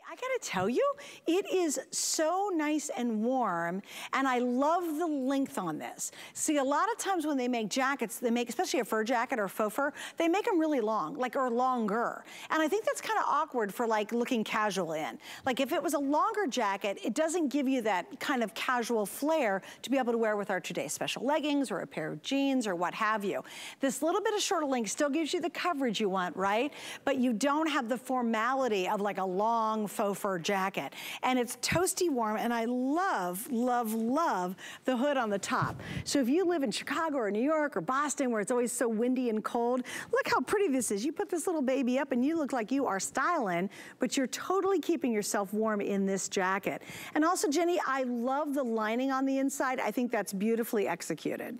I gotta tell you, it is so nice and warm, and I love the length on this. See, a lot of times when they make jackets, they make, especially a fur jacket or faux fur, they make them really long, like, or longer. And I think that's kind of awkward for like looking casual in. Like if it was a longer jacket, it doesn't give you that kind of casual flair to be able to wear with our today's special leggings or a pair of jeans or what have you. This little bit of shorter length still gives you the coverage you want, right? But you don't have the formality of like a long faux fur jacket. And it's toasty warm, and I love, love, love the hood on the top. So if you live in Chicago or New York or Boston where it's always so windy and cold, look how pretty this is. You put this little baby up and you look like you are styling, but you're totally keeping yourself warm in this jacket. And also, Jenny, I love the lining on the inside. I think that's beautifully executed.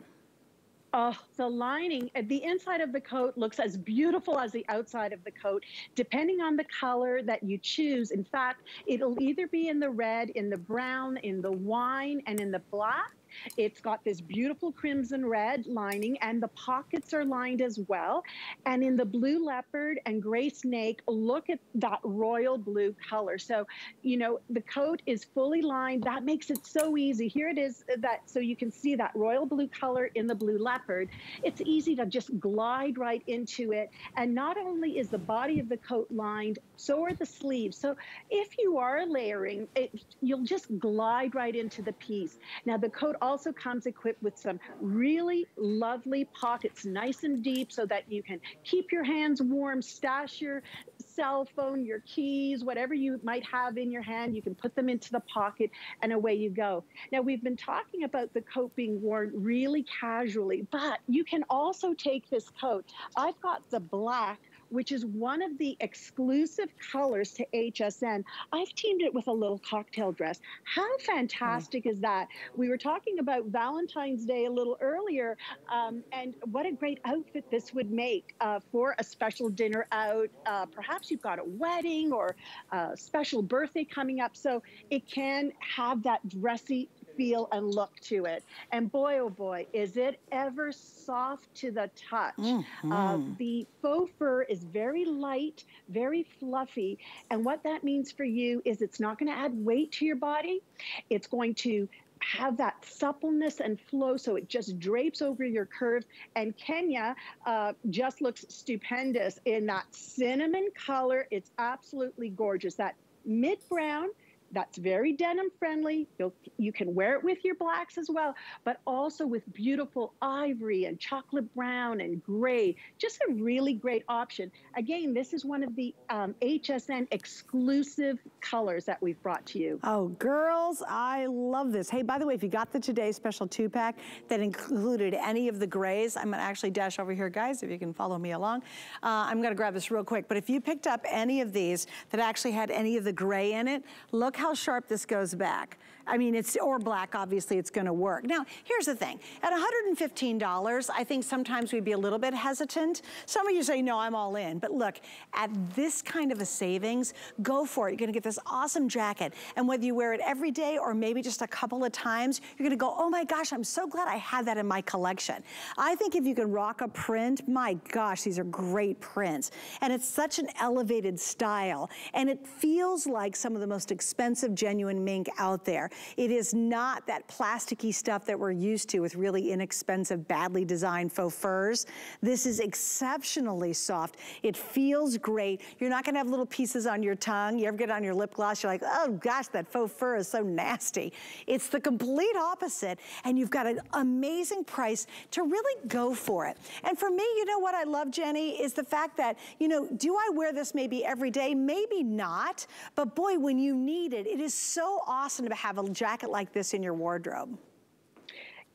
Oh, the lining, uh, the inside of the coat looks as beautiful as the outside of the coat, depending on the color that you choose. In fact, it'll either be in the red, in the brown, in the wine, and in the black it's got this beautiful crimson red lining and the pockets are lined as well. And in the blue leopard and gray snake, look at that royal blue color. So, you know, the coat is fully lined. That makes it so easy. Here it is uh, that so you can see that royal blue color in the blue leopard. It's easy to just glide right into it. And not only is the body of the coat lined, so are the sleeves. So if you are layering, it, you'll just glide right into the piece. Now the coat also comes equipped with some really lovely pockets, nice and deep, so that you can keep your hands warm, stash your cell phone, your keys, whatever you might have in your hand, you can put them into the pocket and away you go. Now, we've been talking about the coat being worn really casually, but you can also take this coat. I've got the black which is one of the exclusive colors to HSN. I've teamed it with a little cocktail dress. How fantastic mm. is that? We were talking about Valentine's Day a little earlier, um, and what a great outfit this would make uh, for a special dinner out. Uh, perhaps you've got a wedding or a special birthday coming up, so it can have that dressy feel and look to it. And boy, oh boy, is it ever soft to the touch. Mm-hmm. Uh, the faux fur is very light, very fluffy. And what that means for you is it's not going to add weight to your body. It's going to have that suppleness and flow so it just drapes over your curves. And Kenya uh, just looks stupendous in that cinnamon color. It's absolutely gorgeous. That mid brown that's very denim friendly. You'll, you can wear it with your blacks as well, but also with beautiful ivory and chocolate brown and gray. Just a really great option. Again, this is one of the um, HSN exclusive colors that we've brought to you. Oh, girls, I love this. Hey, by the way, if you got the Today Special two-pack that included any of the grays, I'm gonna actually dash over here, guys, if you can follow me along. Uh, I'm gonna grab this real quick, but if you picked up any of these that actually had any of the gray in it, look how sharp this goes back. I mean, it's, or black, obviously it's gonna work. Now, here's the thing. At $115, I think sometimes we'd be a little bit hesitant. Some of you say, no, I'm all in. But look, at this kind of a savings, go for it. You're gonna get this awesome jacket. And whether you wear it every day or maybe just a couple of times, you're gonna go, oh my gosh, I'm so glad I had that in my collection. I think if you can rock a print, my gosh, these are great prints. And it's such an elevated style. And it feels like some of the most expensive genuine mink out there. It is not that plasticky stuff that we're used to with really inexpensive, badly designed faux furs. This is exceptionally soft. It feels great. You're not gonna have little pieces on your tongue. You ever get on your lip gloss, you're like, oh gosh, that faux fur is so nasty. It's the complete opposite, and you've got an amazing price to really go for it. And for me, you know what I love, Jenny, is the fact that, you know, do I wear this maybe every day? Maybe not, but boy, when you need it, it is so awesome to have jacket like this in your wardrobe?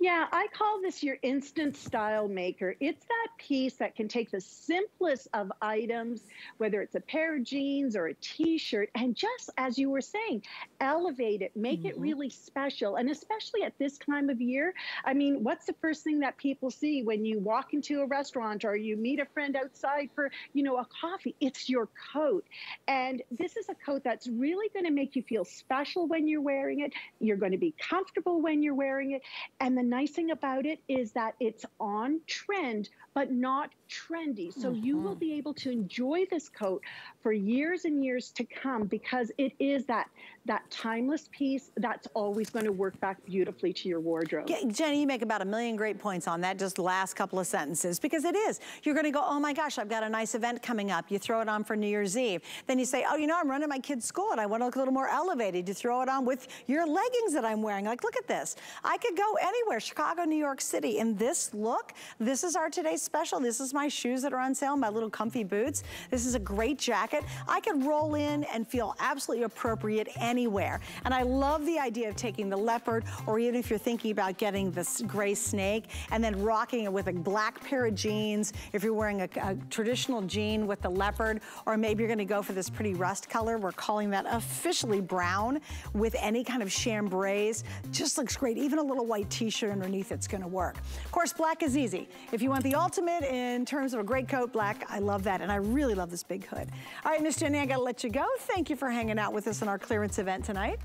Yeah, I call this your instant style maker. It's that piece that can take the simplest of items, whether it's a pair of jeans or a t-shirt, and just as you were saying, elevate it, make mm-hmm. it really special. And especially at this time of year, I mean, what's the first thing that people see when you walk into a restaurant or you meet a friend outside for, you know, a coffee? It's your coat. And this is a coat that's really going to make you feel special when you're wearing it. You're going to be comfortable when you're wearing it. And the nice thing about it is that it's on trend, but not trendy. So mm-hmm. you will mm-hmm. be able to enjoy this coat for years and years to come because it is that that timeless piece that's always going to work back beautifully to your wardrobe. Yeah, Jenny, you make about a million great points on that, just last couple of sentences, because it is. You're going to go, oh my gosh, I've got a nice event coming up. You throw it on for New Year's Eve. Then you say, oh, you know, I'm running my kid's school and I want to look a little more elevated. You throw it on with your leggings that I'm wearing. Like, look at this. I could go anywhere, Chicago, New York City, in this look. This is our today's special. This is my shoes that are on sale, my little comfy boots. This is a great jacket. I could roll in and feel absolutely appropriate anywhere. And I love the idea of taking the leopard, or even if you're thinking about getting this gray snake, and then rocking it with a black pair of jeans, if you're wearing a, a traditional jean with the leopard, or maybe you're gonna go for this pretty rust color. We're calling that officially brown with any kind of chambrays. Just looks great. Even a little white t-shirt underneath, it's gonna work. Of course, black is easy. If you want the ultimate in terms of a great coat, black, I love that. And I really love this big hood. All right, Miss Jenny, I gotta let you go. Thank you for hanging out with us in our clearance event tonight.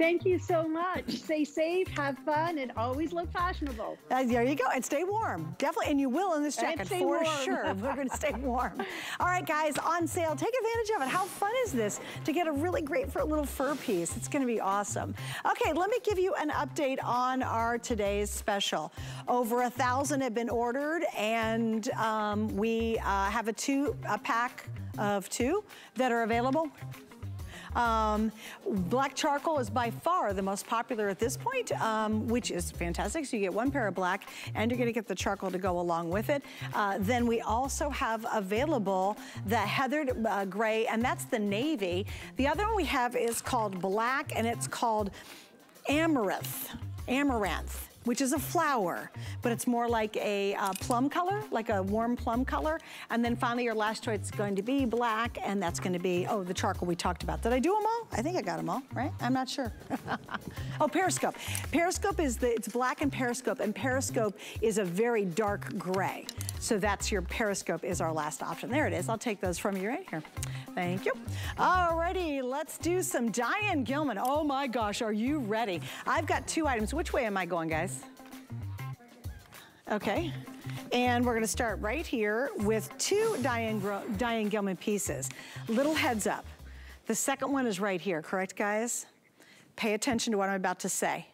Thank you so much. Stay safe, have fun, and always look fashionable. Uh, there you go. And stay warm. Definitely. And you will in this jacket for warm. sure. We're going to stay warm. All right, guys, on sale. Take advantage of it. How fun is this to get a really great for a little fur piece? It's going to be awesome. Okay, let me give you an update on our today's special. Over a thousand have been ordered, and um, we uh, have a two a pack of two that are available. Um, black charcoal is by far the most popular at this point, um, which is fantastic. So you get one pair of black and you're gonna get the charcoal to go along with it. Uh, then we also have available the heathered uh, gray, and that's the navy. The other one we have is called black, and it's called amaranth. Amaranth which is a flower, but it's more like a uh, plum color, like a warm plum color. And then finally your last choice is going to be black, and that's gonna be, oh, the charcoal we talked about. Did I do them all? I think I got them all, right? I'm not sure. oh, Periscope. Periscope is the, it's black and Periscope, and Periscope is a very dark gray. So that's your Periscope is our last option. There it is. I'll take those from you right here. Thank you. Alrighty, let's do some Diane Gilman. Oh my gosh, are you ready? I've got two items. Which way am I going, guys? Okay. And we're gonna start right here with two Diane, Diane Gilman pieces. Little heads up. The second one is right here, correct guys? Pay attention to what I'm about to say.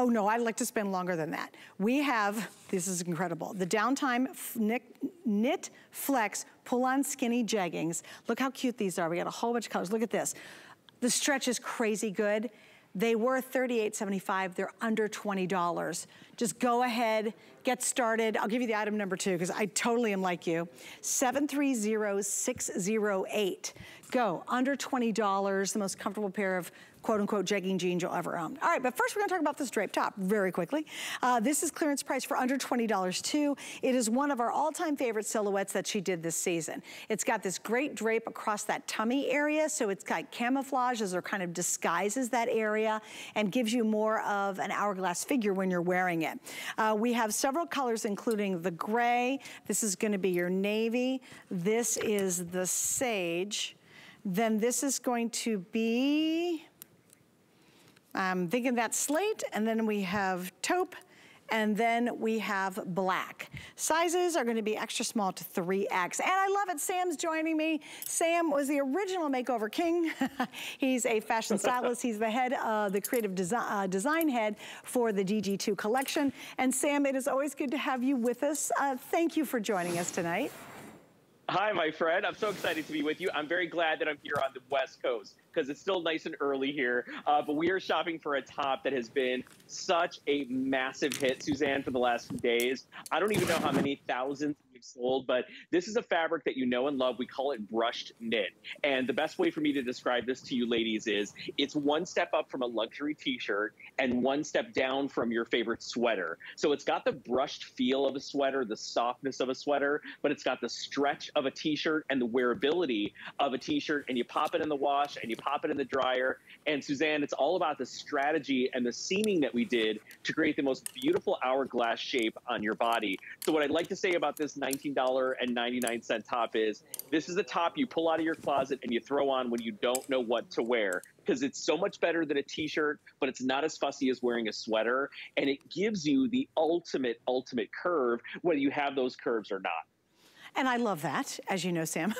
Oh no, I'd like to spend longer than that. We have, this is incredible, the Downtime knit, knit Flex pull-on skinny jeggings. Look how cute these are. We got a whole bunch of colors. Look at this. The stretch is crazy good. They were $38.75. They're under $20. Just go ahead, get started. I'll give you the item number two because I totally am like you. 730608. Go, under $20, the most comfortable pair of quote unquote jegging jeans you'll ever own. All right, but first we're gonna talk about this drape top very quickly. Uh, this is clearance price for under $20 too. It is one of our all-time favorite silhouettes that she did this season. It's got this great drape across that tummy area, so it's got camouflages or kind of disguises that area and gives you more of an hourglass figure when you're wearing it. Uh, we have several colors including the gray. This is gonna be your navy. This is the sage. Then this is going to be, I'm thinking that slate, and then we have taupe, and then we have black. Sizes are gonna be extra small to 3X. And I love it, Sam's joining me. Sam was the original makeover king. He's a fashion stylist. He's the head, uh, the creative desi uh, design head for the DG2 collection. And Sam, it is always good to have you with us. Uh, thank you for joining us tonight. Hi, my friend. I'm so excited to be with you. I'm very glad that I'm here on the West Coast because it's still nice and early here. Uh, but we are shopping for a top that has been such a massive hit, Suzanne, for the last few days. I don't even know how many thousands sold, but this is a fabric that you know and love. We call it brushed knit. And the best way for me to describe this to you ladies is it's one step up from a luxury t-shirt and one step down from your favorite sweater. So it's got the brushed feel of a sweater, the softness of a sweater, but it's got the stretch of a t-shirt and the wearability of a t-shirt and you pop it in the wash and you pop it in the dryer. And Suzanne, it's all about the strategy and the seaming that we did to create the most beautiful hourglass shape on your body. So what I'd like to say about this $19.99 top is this is a top you pull out of your closet and you throw on when you don't know what to wear because it's so much better than a t-shirt, but it's not as fussy as wearing a sweater. And it gives you the ultimate, ultimate curve, whether you have those curves or not. And I love that, as you know, Sam.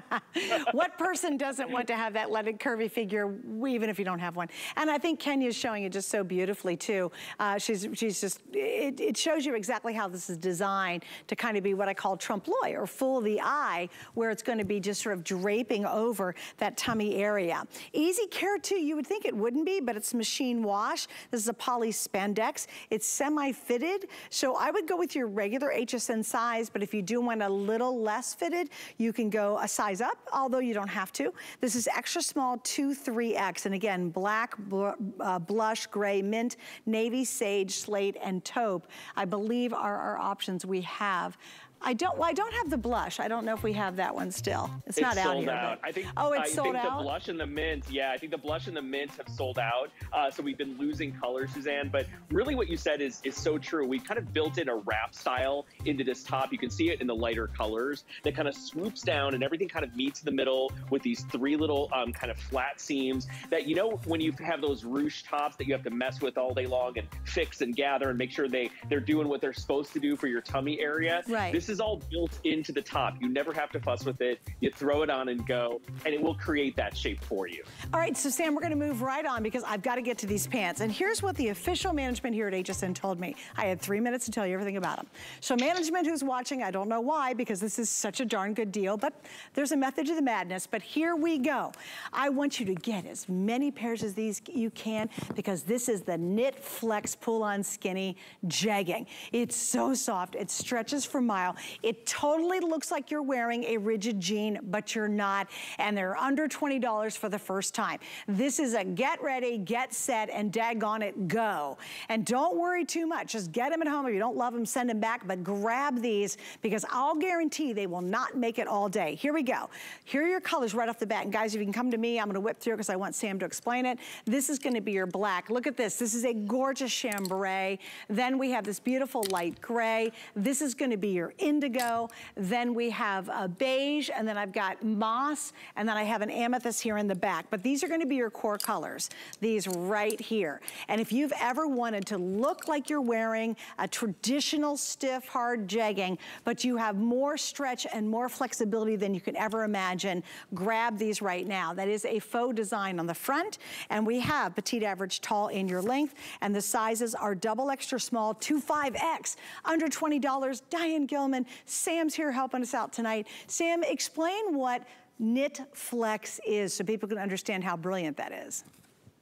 what person doesn't want to have that leaded curvy figure, even if you don't have one? And I think Kenya's showing it just so beautifully too. Uh, she's, she's just, it, it, shows you exactly how this is designed to kind of be what I call trompe-l'oeil or fool the eye, where it's gonna be just sort of draping over that tummy area. Easy care too, you would think it wouldn't be, but it's machine wash. This is a poly spandex. It's semi-fitted, so I would go with your regular HSN size, but if you do want to little less fitted, you can go a size up, although you don't have to. This is extra small 2, 3X. And again, black, bl uh, blush, gray, mint, navy, sage, slate, and taupe, I believe are our options we have I don't, well, I don't have the blush. I don't know if we have that one still. It's, it's not out sold here. Out. I think, oh, it's I sold think out? the blush and the mint, yeah, I think the blush and the mint have sold out. Uh, so we've been losing color, Suzanne. But really what you said is, is so true. We kind of built in a wrap style into this top. You can see it in the lighter colors that kind of swoops down and everything kind of meets in the middle with these three little um, kind of flat seams that, you know, when you have those ruche tops that you have to mess with all day long and fix and gather and make sure they, they're doing what they're supposed to do for your tummy area. Right. This is all built into the top. You never have to fuss with it. You throw it on and go, and it will create that shape for you. All right, so Sam, we're gonna move right on because I've got to get to these pants. And here's what the official management here at HSN told me. I had three minutes to tell you everything about them. So management who's watching, I don't know why, because this is such a darn good deal, but there's a method to the madness, but here we go. I want you to get as many pairs as these you can because this is the Knit Flex Pull-On Skinny Jegging. It's so soft, it stretches for mile. It totally looks like you're wearing a rigid jean, but you're not, and they're under $20 for the first time. This is a get ready, get set, and daggone it, go. And don't worry too much. Just get them at home. If you don't love them, send them back, but grab these because I'll guarantee they will not make it all day. Here we go. Here are your colors right off the bat. And guys, if you can come to me, I'm gonna whip through because I want Sam to explain it. This is gonna be your black. Look at this. This is a gorgeous chambray. Then we have this beautiful light gray. This is gonna be your indigo. Then we have a beige, and then I've got moss, and then I have an amethyst here in the back. But these are gonna be your core colors, these right here. And if you've ever wanted to look like you're wearing a traditional stiff, hard jegging, but you have more stretch and more flexibility than you can ever imagine, grab these right now. That is a faux design on the front, and we have petite, average, tall in your length, and the sizes are double extra small to 5X, under $20. Diane Gilman, Sam's here helping us out tonight. Sam, explain what Knit Flex is so people can understand how brilliant that is.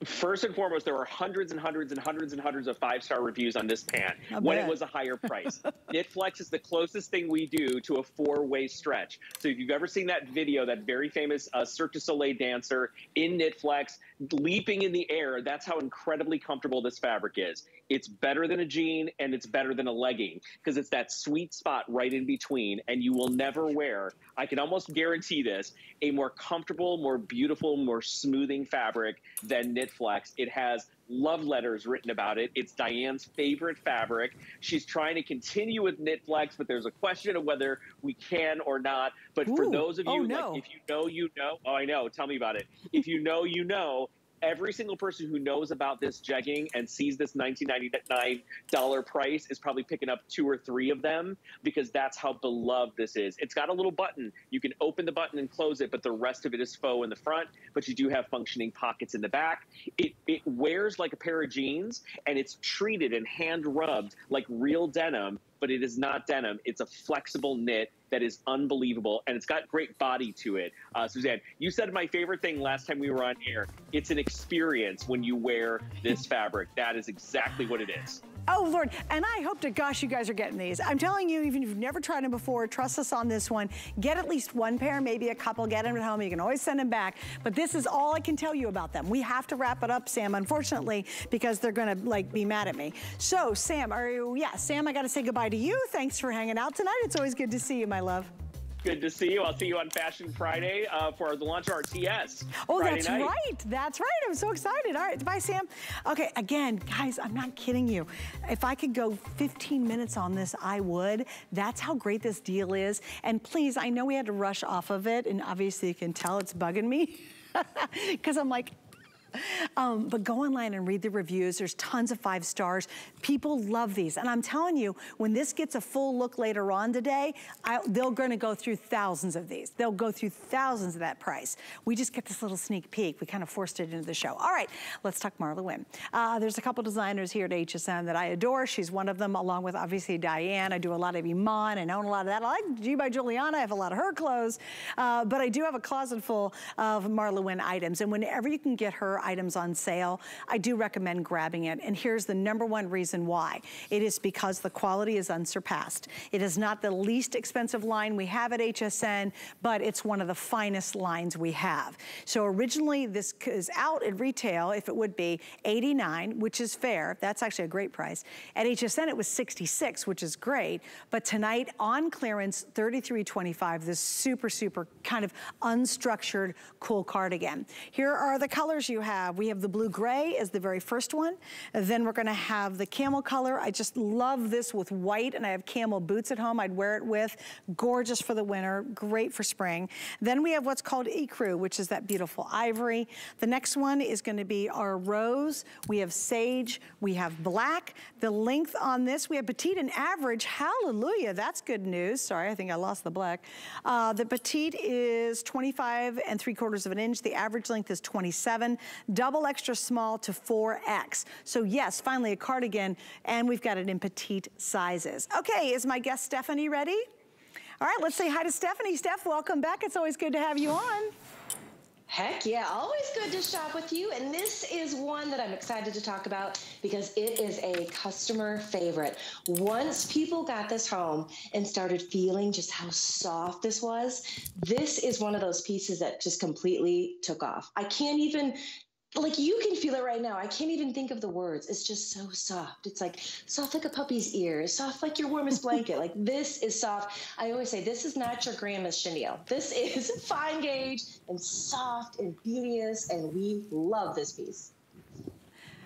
First and foremost, there were hundreds and hundreds and hundreds and hundreds of five-star reviews on this pant I when it was a higher price. KnitFlex is the closest thing we do to a four-way stretch. So if you've ever seen that video, that very famous uh, Cirque du Soleil dancer in KnitFlex leaping in the air, that's how incredibly comfortable this fabric is. It's better than a jean and it's better than a legging because it's that sweet spot right in between and you will never wear, I can almost guarantee this, a more comfortable, more beautiful, more smoothing fabric than KnitFlex. It has love letters written about it. It's Diane's favorite fabric. She's trying to continue with KnitFlex, but there's a question of whether we can or not. But for those of Oh, you, no. like, if you know, you know. Oh, I know. Tell me about it. If you know, you know. Every single person who knows about this jegging and sees this $19.99 price is probably picking up two or three of them because that's how beloved this is. It's got a little button. You can open the button and close it, but the rest of it is faux in the front, but you do have functioning pockets in the back. It, it wears like a pair of jeans and it's treated and hand rubbed like real denim, but it is not denim. It's a flexible knit that is unbelievable and it's got great body to it. Uh, Suzanne, you said my favorite thing last time we were on air. It's an experience when you wear this fabric. That is exactly what it is. Oh, Lord. And I hope to gosh you guys are getting these. I'm telling you, even if you've never tried them before, trust us on this one. Get at least one pair, maybe a couple. Get them at home. You can always send them back. But this is all I can tell you about them. We have to wrap it up, Sam, unfortunately, because they're going to, like, be mad at me. So, Sam, are you, yeah, Sam, I got to say goodbye to you. Thanks for hanging out tonight. It's always good to see you, my love. Good to see you. I'll see you on Fashion Friday uh, for the launch of our TS. Oh, Friday that's night. right. That's right. I'm so excited. All right. Bye, Sam. Okay. Again, guys, I'm not kidding you. If I could go 15 minutes on this, I would. That's how great this deal is. And please, I know we had to rush off of it. And obviously you can tell it's bugging me because I'm like, um, but go online and read the reviews. There's tons of five stars. People love these. And I'm telling you, when this gets a full look later on today, I, they're gonna go through thousands of these. They'll go through thousands of that price. We just get this little sneak peek. We kind of forced it into the show. All right, let's talk Marla Wynn. Uh, there's a couple designers here at HSN that I adore. She's one of them, along with obviously Diane. I do a lot of Iman and own a lot of that. I like G by Giuliana. I have a lot of her clothes. Uh, but I do have a closet full of Marla Wynn items. And whenever you can get her items on sale, I do recommend grabbing it. And here's the number one reason why. It is because the quality is unsurpassed. It is not the least expensive line we have at HSN, but it's one of the finest lines we have. So originally this is out at retail, if it would be 89, which is fair. That's actually a great price. At HSN it was 66, which is great. But tonight on clearance, 33.25, this super, super kind of unstructured cool cardigan. Here are the colors you have. We have the blue gray as the very first one. And then we're gonna have the camel color. I just love this with white and I have camel boots at home. I'd wear it with. Gorgeous for the winter, great for spring. Then we have what's called ecru, which is that beautiful ivory. The next one is gonna be our rose. We have sage, we have black. The length on this, we have petite and average. Hallelujah, that's good news. Sorry, I think I lost the black. Uh, the petite is 25 and three quarters of an inch. The average length is 27. Double extra small to 4X. So yes, finally a cardigan, and we've got it in petite sizes. Okay, is my guest Stephanie ready? All right, let's say hi to Stephanie. Steph, welcome back. It's always good to have you on. Heck yeah, always good to shop with you. And this is one that I'm excited to talk about because it is a customer favorite. Once people got this home and started feeling just how soft this was, this is one of those pieces that just completely took off. I can't even like you can feel it right now. I can't even think of the words. It's just so soft. It's like soft like a puppy's ear, soft like your warmest blanket. like this is soft. I always say this is not your grandma's chenille. This is fine gauge and soft and beauteous, and we love this piece.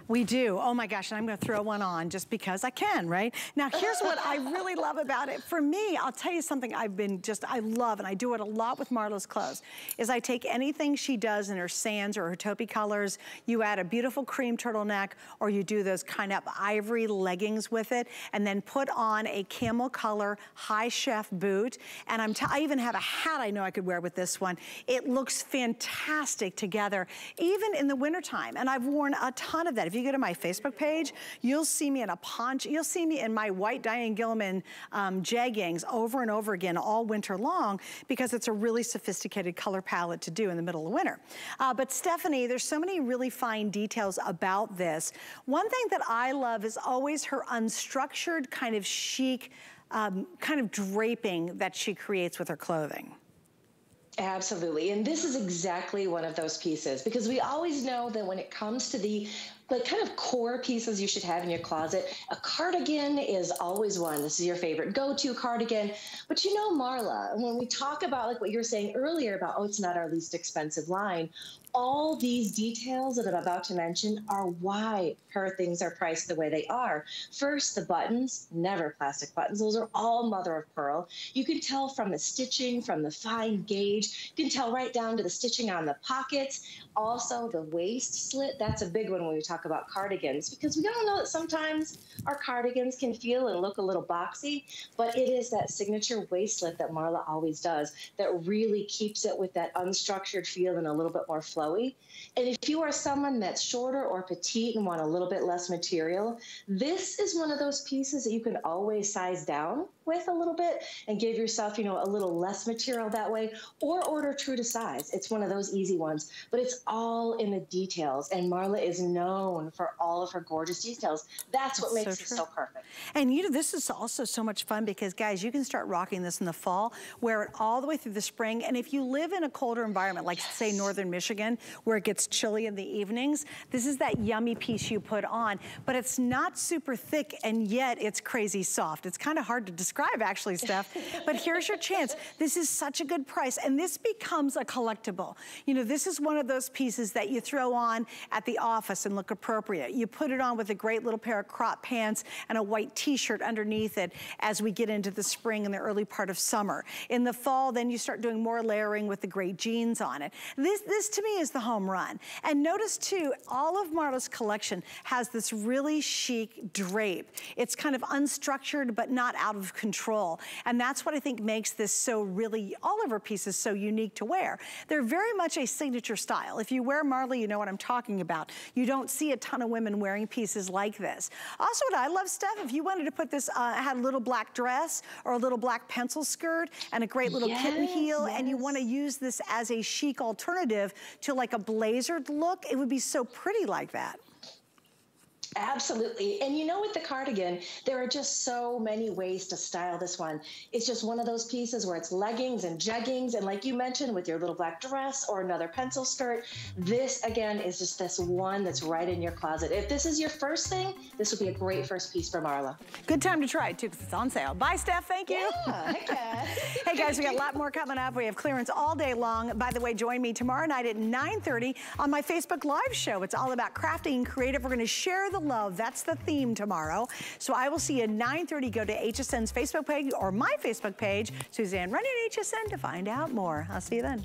We do. Oh my gosh, and I'm gonna throw one on just because I can, right? Now here's what I really love about it. For me, I'll tell you something I've been just, I love, and I do it a lot with Marla's clothes, is I take anything she does in her sands or her taupey colors, you add a beautiful cream turtleneck, or you do those kind of ivory leggings with it, and then put on a camel color high chef boot, and I'm I even have a hat I know I could wear with this one. It looks fantastic together, even in the wintertime, and I've worn a ton of that. If you go to my Facebook page, you'll see me in a poncho, you'll see me in my white Diane Gilman um, jeggings over and over again all winter long because it's a really sophisticated color palette to do in the middle of winter. Uh, but Stephanie, there's so many really fine details about this. One thing that I love is always her unstructured kind of chic, um, kind of draping that she creates with her clothing. Absolutely. And this is exactly one of those pieces because we always know that when it comes to the like kind of core pieces you should have in your closet. A cardigan is always one. This is your favorite go-to cardigan. But you know, Marla, when we talk about like what you were saying earlier about, oh, it's not our least expensive line, all these details that I'm about to mention are why her things are priced the way they are. First, the buttons, never plastic buttons. Those are all mother of pearl. You can tell from the stitching, from the fine gauge. You can tell right down to the stitching on the pockets. Also, the waist slit. That's a big one when we talk about cardigans because we all know that sometimes our cardigans can feel and look a little boxy, but it is that signature waistlet that Marla always does that really keeps it with that unstructured feel and a little bit more flowy. And if you are someone that's shorter or petite and want a little bit less material, this is one of those pieces that you can always size down with a little bit and give yourself, you know, a little less material that way or order true to size. It's one of those easy ones, but it's all in the details. And Marla is known for all of her gorgeous details. That's, That's what makes so it so perfect. And you know, this is also so much fun because guys, you can start rocking this in the fall, wear it all the way through the spring. And if you live in a colder environment, like yes. say Northern Michigan, where it gets chilly in the evenings, this is that yummy piece you put on, but it's not super thick and yet it's crazy soft. It's kind of hard to describe describe actually, Steph. but here's your chance. This is such a good price and this becomes a collectible. You know, this is one of those pieces that you throw on at the office and look appropriate. You put it on with a great little pair of crop pants and a white t-shirt underneath it as we get into the spring and the early part of summer. In the fall, then you start doing more layering with the gray jeans on it. This, this to me is the home run. And notice too, all of Marla's collection has this really chic drape. It's kind of unstructured, but not out of control. And that's what I think makes this so really, all of our pieces so unique to wear. They're very much a signature style. If you wear Marla, you know what I'm talking about. You don't see a ton of women wearing pieces like this. Also what I love, Steph, if you wanted to put this, uh, had a little black dress or a little black pencil skirt and a great little yes, kitten heel, yes. and you wanna use this as a chic alternative to like a blazered look, it would be so pretty like that. Absolutely. And you know, with the cardigan, there are just so many ways to style this one. It's just one of those pieces where it's leggings and jeggings. And like you mentioned, with your little black dress or another pencil skirt, this again is just this one that's right in your closet. If this is your first thing, this would be a great first piece for Marla. Good time to try it too, because it's on sale. Bye, Steph. Thank you. Yeah, hey, guys, we got a lot more coming up. We have clearance all day long. By the way, join me tomorrow night at 9.30 on my Facebook Live show. It's all about crafting and creative. We're going to share the love. That's the theme tomorrow. So I will see you at 9.30. Go to HSN's Facebook page or my Facebook page, Suzanne Runyan HSN to find out more. I'll see you then.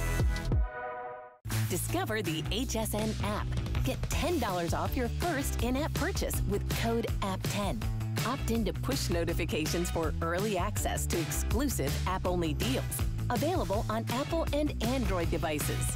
Discover the HSN app. Get $10 off your first in-app purchase with code APP10. Opt in to push notifications for early access to exclusive app-only deals. Available on Apple and Android devices.